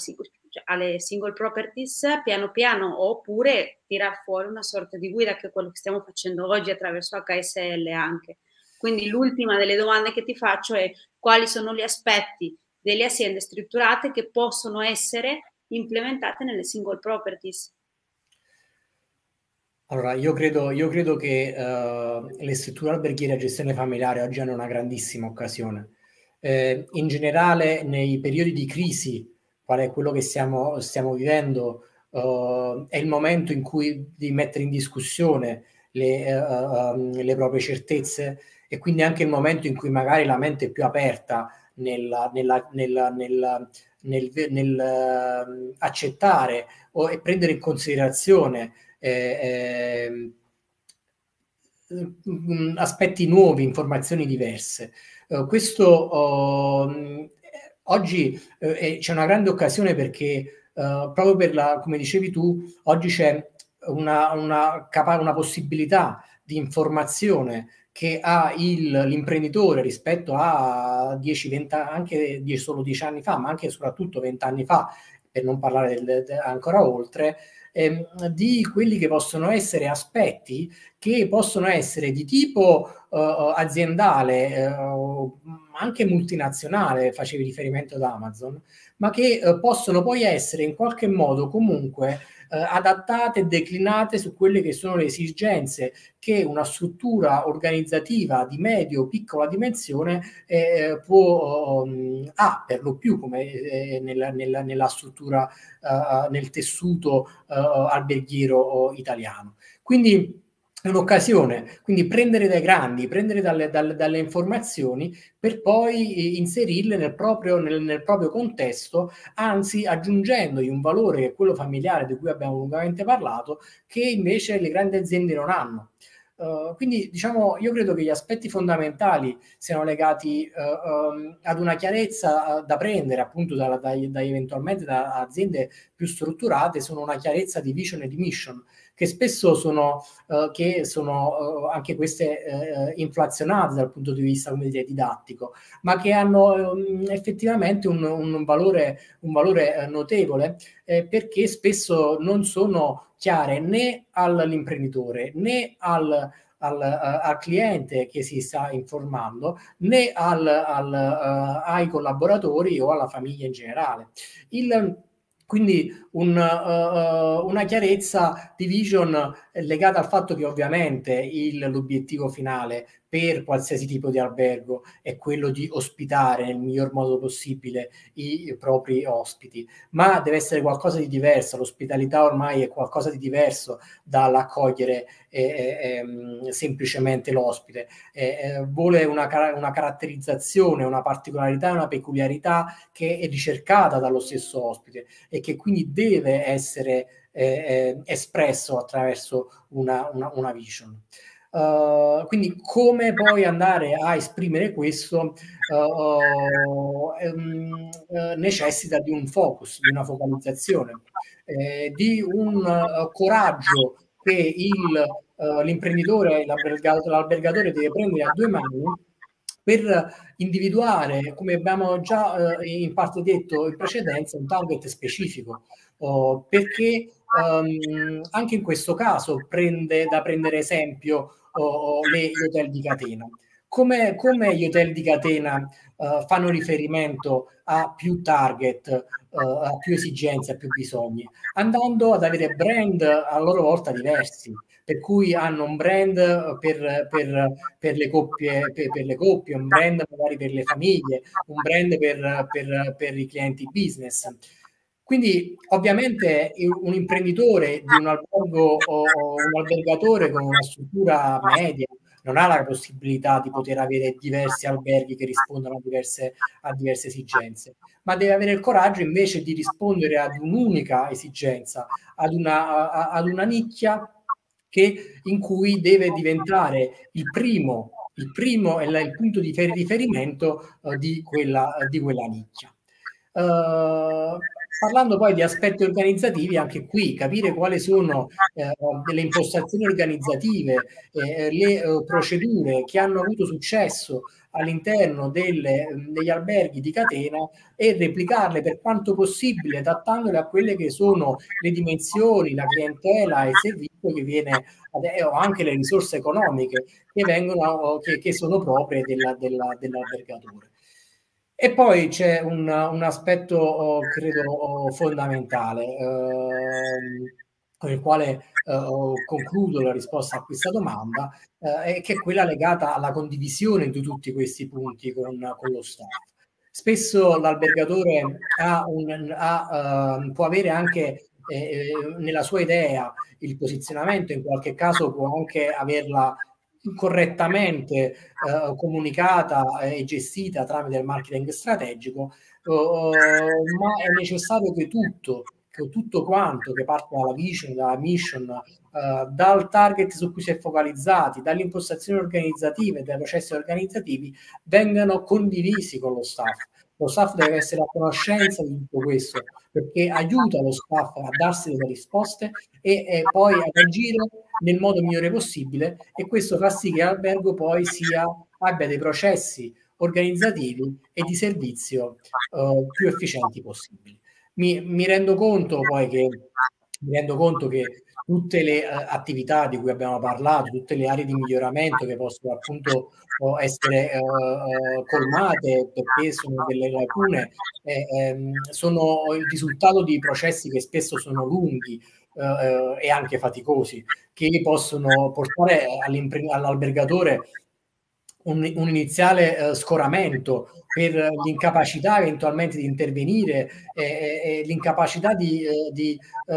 alle, single properties piano piano oppure tirar fuori una sorta di guida che è quello che stiamo facendo oggi attraverso HSL anche. Quindi l'ultima delle domande che ti faccio è quali sono gli aspetti delle aziende strutturate che possono essere implementate nelle single properties. Allora, io credo, io credo che uh, le strutture alberghiere a gestione familiare oggi hanno una grandissima occasione. Eh, in generale, nei periodi di crisi, quale è quello che stiamo, stiamo vivendo, uh, è il momento in cui di mettere in discussione le, uh, le proprie certezze e quindi anche il momento in cui magari la mente è più aperta nella, nella, nella, nella nel, nel accettare o, e prendere in considerazione eh, eh, aspetti nuovi, informazioni diverse. Uh, questo uh, oggi eh, c'è una grande occasione perché proprio per la, come dicevi tu, oggi c'è una, una, una possibilità di informazione che ha l'imprenditore rispetto a 10, 20, anche 10, solo 10 anni fa, ma anche e soprattutto 20 anni fa, per non parlare del, del, ancora oltre, ehm, di quelli che possono essere aspetti che possono essere di tipo uh, aziendale, uh, anche multinazionale, facevi riferimento ad Amazon, ma che uh, possono poi essere in qualche modo comunque eh, adattate e declinate su quelle che sono le esigenze che una struttura organizzativa di medio piccola dimensione eh, può, um, ha per lo più come eh, nella, nella, nella, struttura, uh, nel tessuto uh, alberghiero italiano. Quindi è un'occasione, quindi prendere dai grandi, prendere dalle, dalle, dalle informazioni per poi inserirle nel proprio, nel, nel proprio, contesto, anzi aggiungendogli un valore che è quello familiare di cui abbiamo lungamente parlato, che invece le grandi aziende non hanno. Uh, quindi diciamo, io credo che gli aspetti fondamentali siano legati uh, um, ad una chiarezza uh, da prendere appunto da, da, da eventualmente da aziende più strutturate, sono una chiarezza di vision e di mission che spesso sono, uh, che sono uh, anche queste uh, inflazionate dal punto di vista come dire, didattico, ma che hanno um, effettivamente un, un, valore, un valore notevole eh, perché spesso non sono chiare né all'imprenditore né al, al, al, cliente che si sta informando né al, al, uh, ai collaboratori o alla famiglia in generale. Il, quindi un, uh, una chiarezza di vision legata al fatto che ovviamente il, l'obiettivo finale per qualsiasi tipo di albergo è quello di ospitare nel miglior modo possibile i, i propri ospiti, ma deve essere qualcosa di diverso, l'ospitalità ormai è qualcosa di diverso dall'accogliere eh, eh, semplicemente l'ospite, eh, vuole una, una caratterizzazione, una particolarità, una peculiarità che è ricercata dallo stesso ospite e che quindi deve essere eh, eh, espresso attraverso una, una, una vision. Uh, quindi come poi andare a esprimere questo uh, um, necessita di un focus, di una focalizzazione, eh, di un coraggio che il, l'imprenditore, l'albergatore deve prendere a due mani per individuare, come abbiamo già in parte detto in precedenza, un target specifico, oh, perché um, anche in questo caso prende da prendere esempio o, le, gli hotel di catena. Come, come gli hotel di catena uh, fanno riferimento a più target, uh, a più esigenze, a più bisogni, andando ad avere brand a loro volta diversi, per cui hanno un brand per, per, per, le, coppie, per, le coppie, un brand magari per le famiglie, un brand per i clienti business Quindi ovviamente un imprenditore di un albergo o un albergatore con una struttura media non ha la possibilità di poter avere diversi alberghi che rispondono a diverse, a diverse esigenze, ma deve avere il coraggio invece di rispondere ad un'unica esigenza, ad una, a, ad una nicchia che, in cui deve diventare il primo, il primo è il punto di riferimento uh, di, quella, di quella nicchia. Uh, Parlando poi di aspetti organizzativi, anche qui capire quali sono eh, le impostazioni organizzative, eh, le eh, procedure che hanno avuto successo all'interno delle, degli alberghi di catena e replicarle per quanto possibile, adattandole a quelle che sono le dimensioni, la clientela e il servizio che viene, o anche le risorse economiche che, vengono, che, che sono proprie della, della, dell'albergatore. E poi c'è un, un aspetto, oh, credo, oh, fondamentale, eh, con il quale eh, concludo la risposta a questa domanda, eh, che è quella legata alla condivisione di tutti questi punti con, con lo Staff. Spesso l'albergatore ha un, ha, uh, può avere anche eh, eh, nella sua idea il posizionamento, in qualche caso può anche averla correttamente eh, comunicata e gestita tramite il marketing strategico, eh, ma è necessario che tutto, che tutto quanto che parte dalla vision, dalla mission, eh, dal target su cui si è focalizzati, dalle impostazioni organizzative, dai processi organizzativi, vengano condivisi con lo staff. Lo staff deve essere a conoscenza di tutto questo perché aiuta lo staff a darsi delle risposte e, e poi ad agire nel modo migliore possibile e questo fa sì che l'albergo poi sia, abbia dei processi organizzativi e di servizio uh, più efficienti possibili. Mi, mi, rendo conto poi che mi rendo conto che tutte le uh, attività di cui abbiamo parlato, tutte le aree di miglioramento che possono appunto essere uh, colmate perché sono delle lacune, eh, ehm, sono il risultato di processi che spesso sono lunghi, eh, e anche faticosi, che possono portare all'albergatore un, un iniziale eh, scoramento per l'incapacità eventualmente di intervenire e, e l'incapacità di, eh, di eh,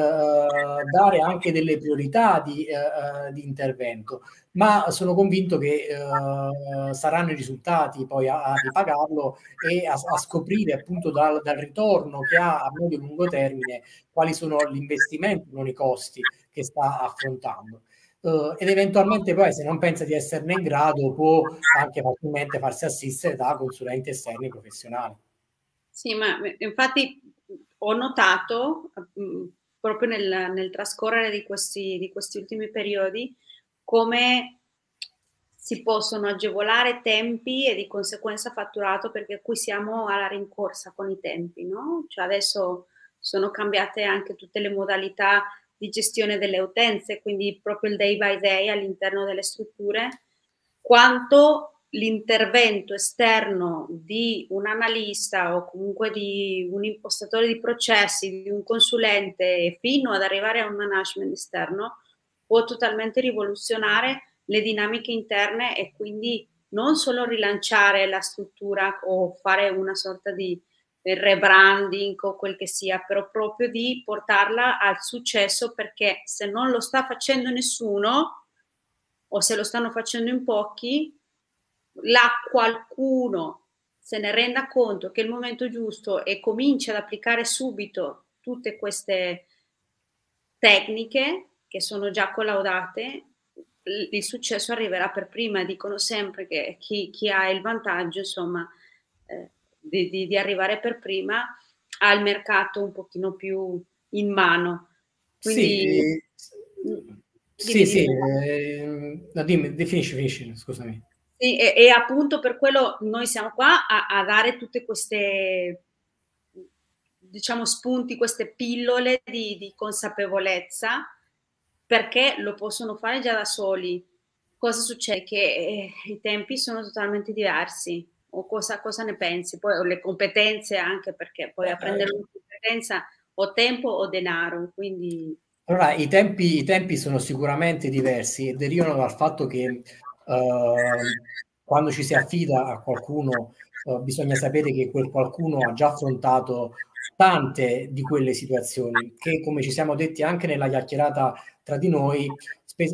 dare anche delle priorità di, eh, di, intervento. Ma sono convinto che eh, saranno i risultati poi a, a ripagarlo e a, a scoprire appunto dal, dal, ritorno che ha a medio e lungo termine quali sono gli investimenti, non i costi che sta affrontando uh, ed eventualmente poi se non pensa di esserne in grado può anche facilmente farsi assistere da consulenti esterni professionali. Sì, ma infatti ho notato proprio nel, nel trascorrere di questi, di questi ultimi periodi come si possono agevolare tempi e di conseguenza fatturato perché qui siamo alla rincorsa con i tempi, no? Cioè adesso sono cambiate anche tutte le modalità di gestione delle utenze, quindi proprio il day by day all'interno delle strutture, quanto l'intervento esterno di un analista o comunque di un impostatore di processi, di un consulente, fino ad arrivare a un management esterno, può totalmente rivoluzionare le dinamiche interne e quindi non solo rilanciare la struttura o fare una sorta di il rebranding o quel che sia, però proprio di portarla al successo perché se non lo sta facendo nessuno o se lo stanno facendo in pochi, là qualcuno se ne renda conto che è il momento giusto e comincia ad applicare subito tutte queste tecniche che sono già collaudate, il successo arriverà per prima. Dicono sempre che chi, chi ha il vantaggio, insomma, eh, di, di, di, arrivare per prima al mercato un pochino più in mano. Quindi, sì, sì, sì eh, no, dimmi, finisci, finisci, scusami. Sì, e, e, appunto per quello noi siamo qua a, a dare tutte queste diciamo spunti, queste pillole di, di, consapevolezza perché lo possono fare già da soli. Cosa succede? Che eh, i tempi sono totalmente diversi o cosa, cosa ne pensi? Poi le competenze anche perché poi a prendere una competenza o tempo o denaro, quindi... Allora, i tempi, i tempi sono sicuramente diversi e derivano dal fatto che uh, quando ci si affida a qualcuno uh, bisogna sapere che quel qualcuno ha già affrontato tante di quelle situazioni che, come ci siamo detti anche nella chiacchierata tra di noi,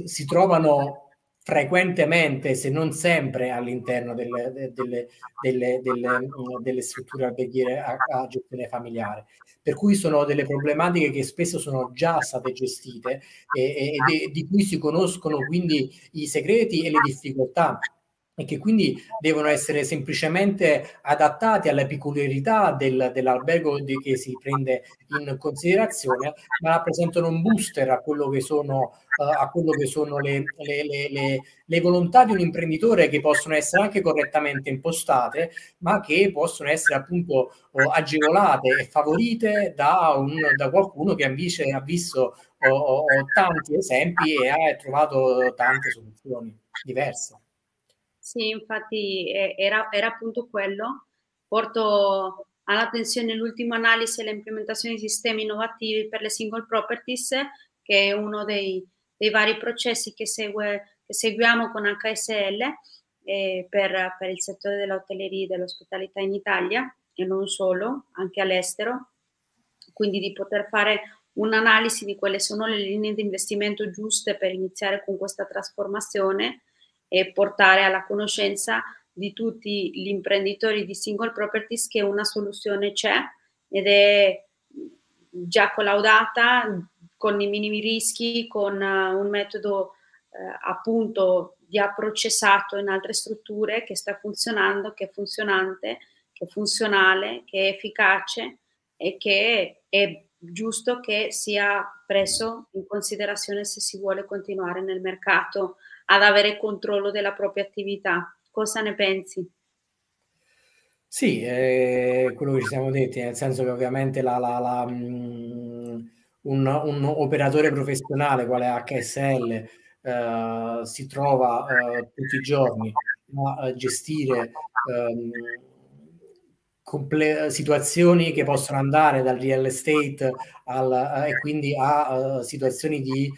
si trovano frequentemente, se non sempre, all'interno delle, delle, delle, delle, delle strutture alberghiere a, a, gestione familiare. Per cui sono delle problematiche che spesso sono già state gestite e, e, e di cui si conoscono quindi i segreti e le difficoltà e che quindi devono essere semplicemente adattati alle peculiarità del, dell'albergo di, che si prende in considerazione, ma rappresentano un booster a quello che sono, uh, a quello che sono le, le, le, le, volontà di un imprenditore che possono essere anche correttamente impostate, ma che possono essere appunto uh, agevolate e favorite da, un, da qualcuno che invece ha visto uh, tanti esempi e ha trovato tante soluzioni diverse. Sì, infatti era, era appunto quello. Porto all'attenzione l'ultima analisi e l'implementazione di sistemi innovativi per le single properties, che è uno dei, dei vari processi che, segue, che, seguiamo con HSL eh, per, per, il settore dell'hotelleria e dell'ospitalità in Italia e non solo, anche all'estero. Quindi di poter fare un'analisi di quali sono le linee di investimento giuste per iniziare con questa trasformazione e portare alla conoscenza di tutti gli imprenditori di single properties che una soluzione c'è ed è già collaudata con i minimi rischi, con uh, un metodo uh, appunto già processato in altre strutture che sta funzionando, che è funzionante, che è funzionale, che è efficace e che è giusto che sia preso in considerazione se si vuole continuare nel mercato ad avere controllo della propria attività. Cosa ne pensi? Sì, è quello che ci siamo detti, nel senso che ovviamente la, la, la, um, un, un, operatore professionale quale HSL uh, eh, si trova uh, tutti i giorni a gestire um, comple- situazioni che possono andare dal real estate al, uh, e quindi a situazioni di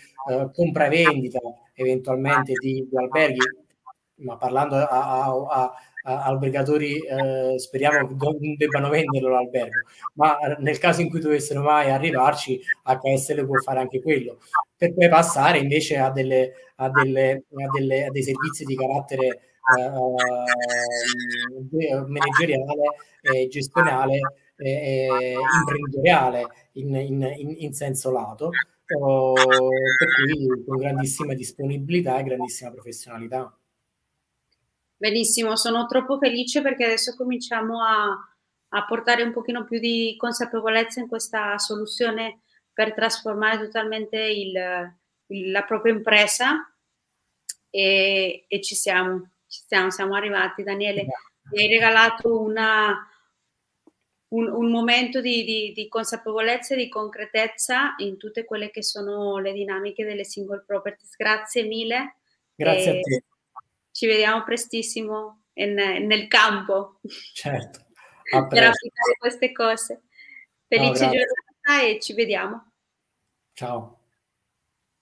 compravendita eventualmente di, di alberghi, ma parlando a, a, a, albergatori, eh, speriamo che non debbano venderlo l'albergo, ma nel caso in cui dovessero mai arrivarci, HSL può fare anche quello, per poi passare invece a, delle, a, delle, a, delle, a dei servizi di carattere uh, manageriale, eh, gestionale e imprenditoriale in, in, in, in senso lato per cui con grandissima disponibilità e grandissima professionalità. Benissimo, sono troppo felice perché adesso cominciamo a, a portare un pochino più di consapevolezza in questa soluzione per trasformare totalmente il, il, la propria impresa e, e ci, siamo, ci siamo, siamo arrivati. Daniele, mi hai regalato una, un, un momento di, di, di, consapevolezza e di concretezza in tutte quelle che sono le dinamiche delle single properties. Grazie mille. Grazie a te. Ci vediamo prestissimo in, nel campo. Certo. [laughs] per applicare queste cose. Felice no, giornata e ci vediamo. Ciao.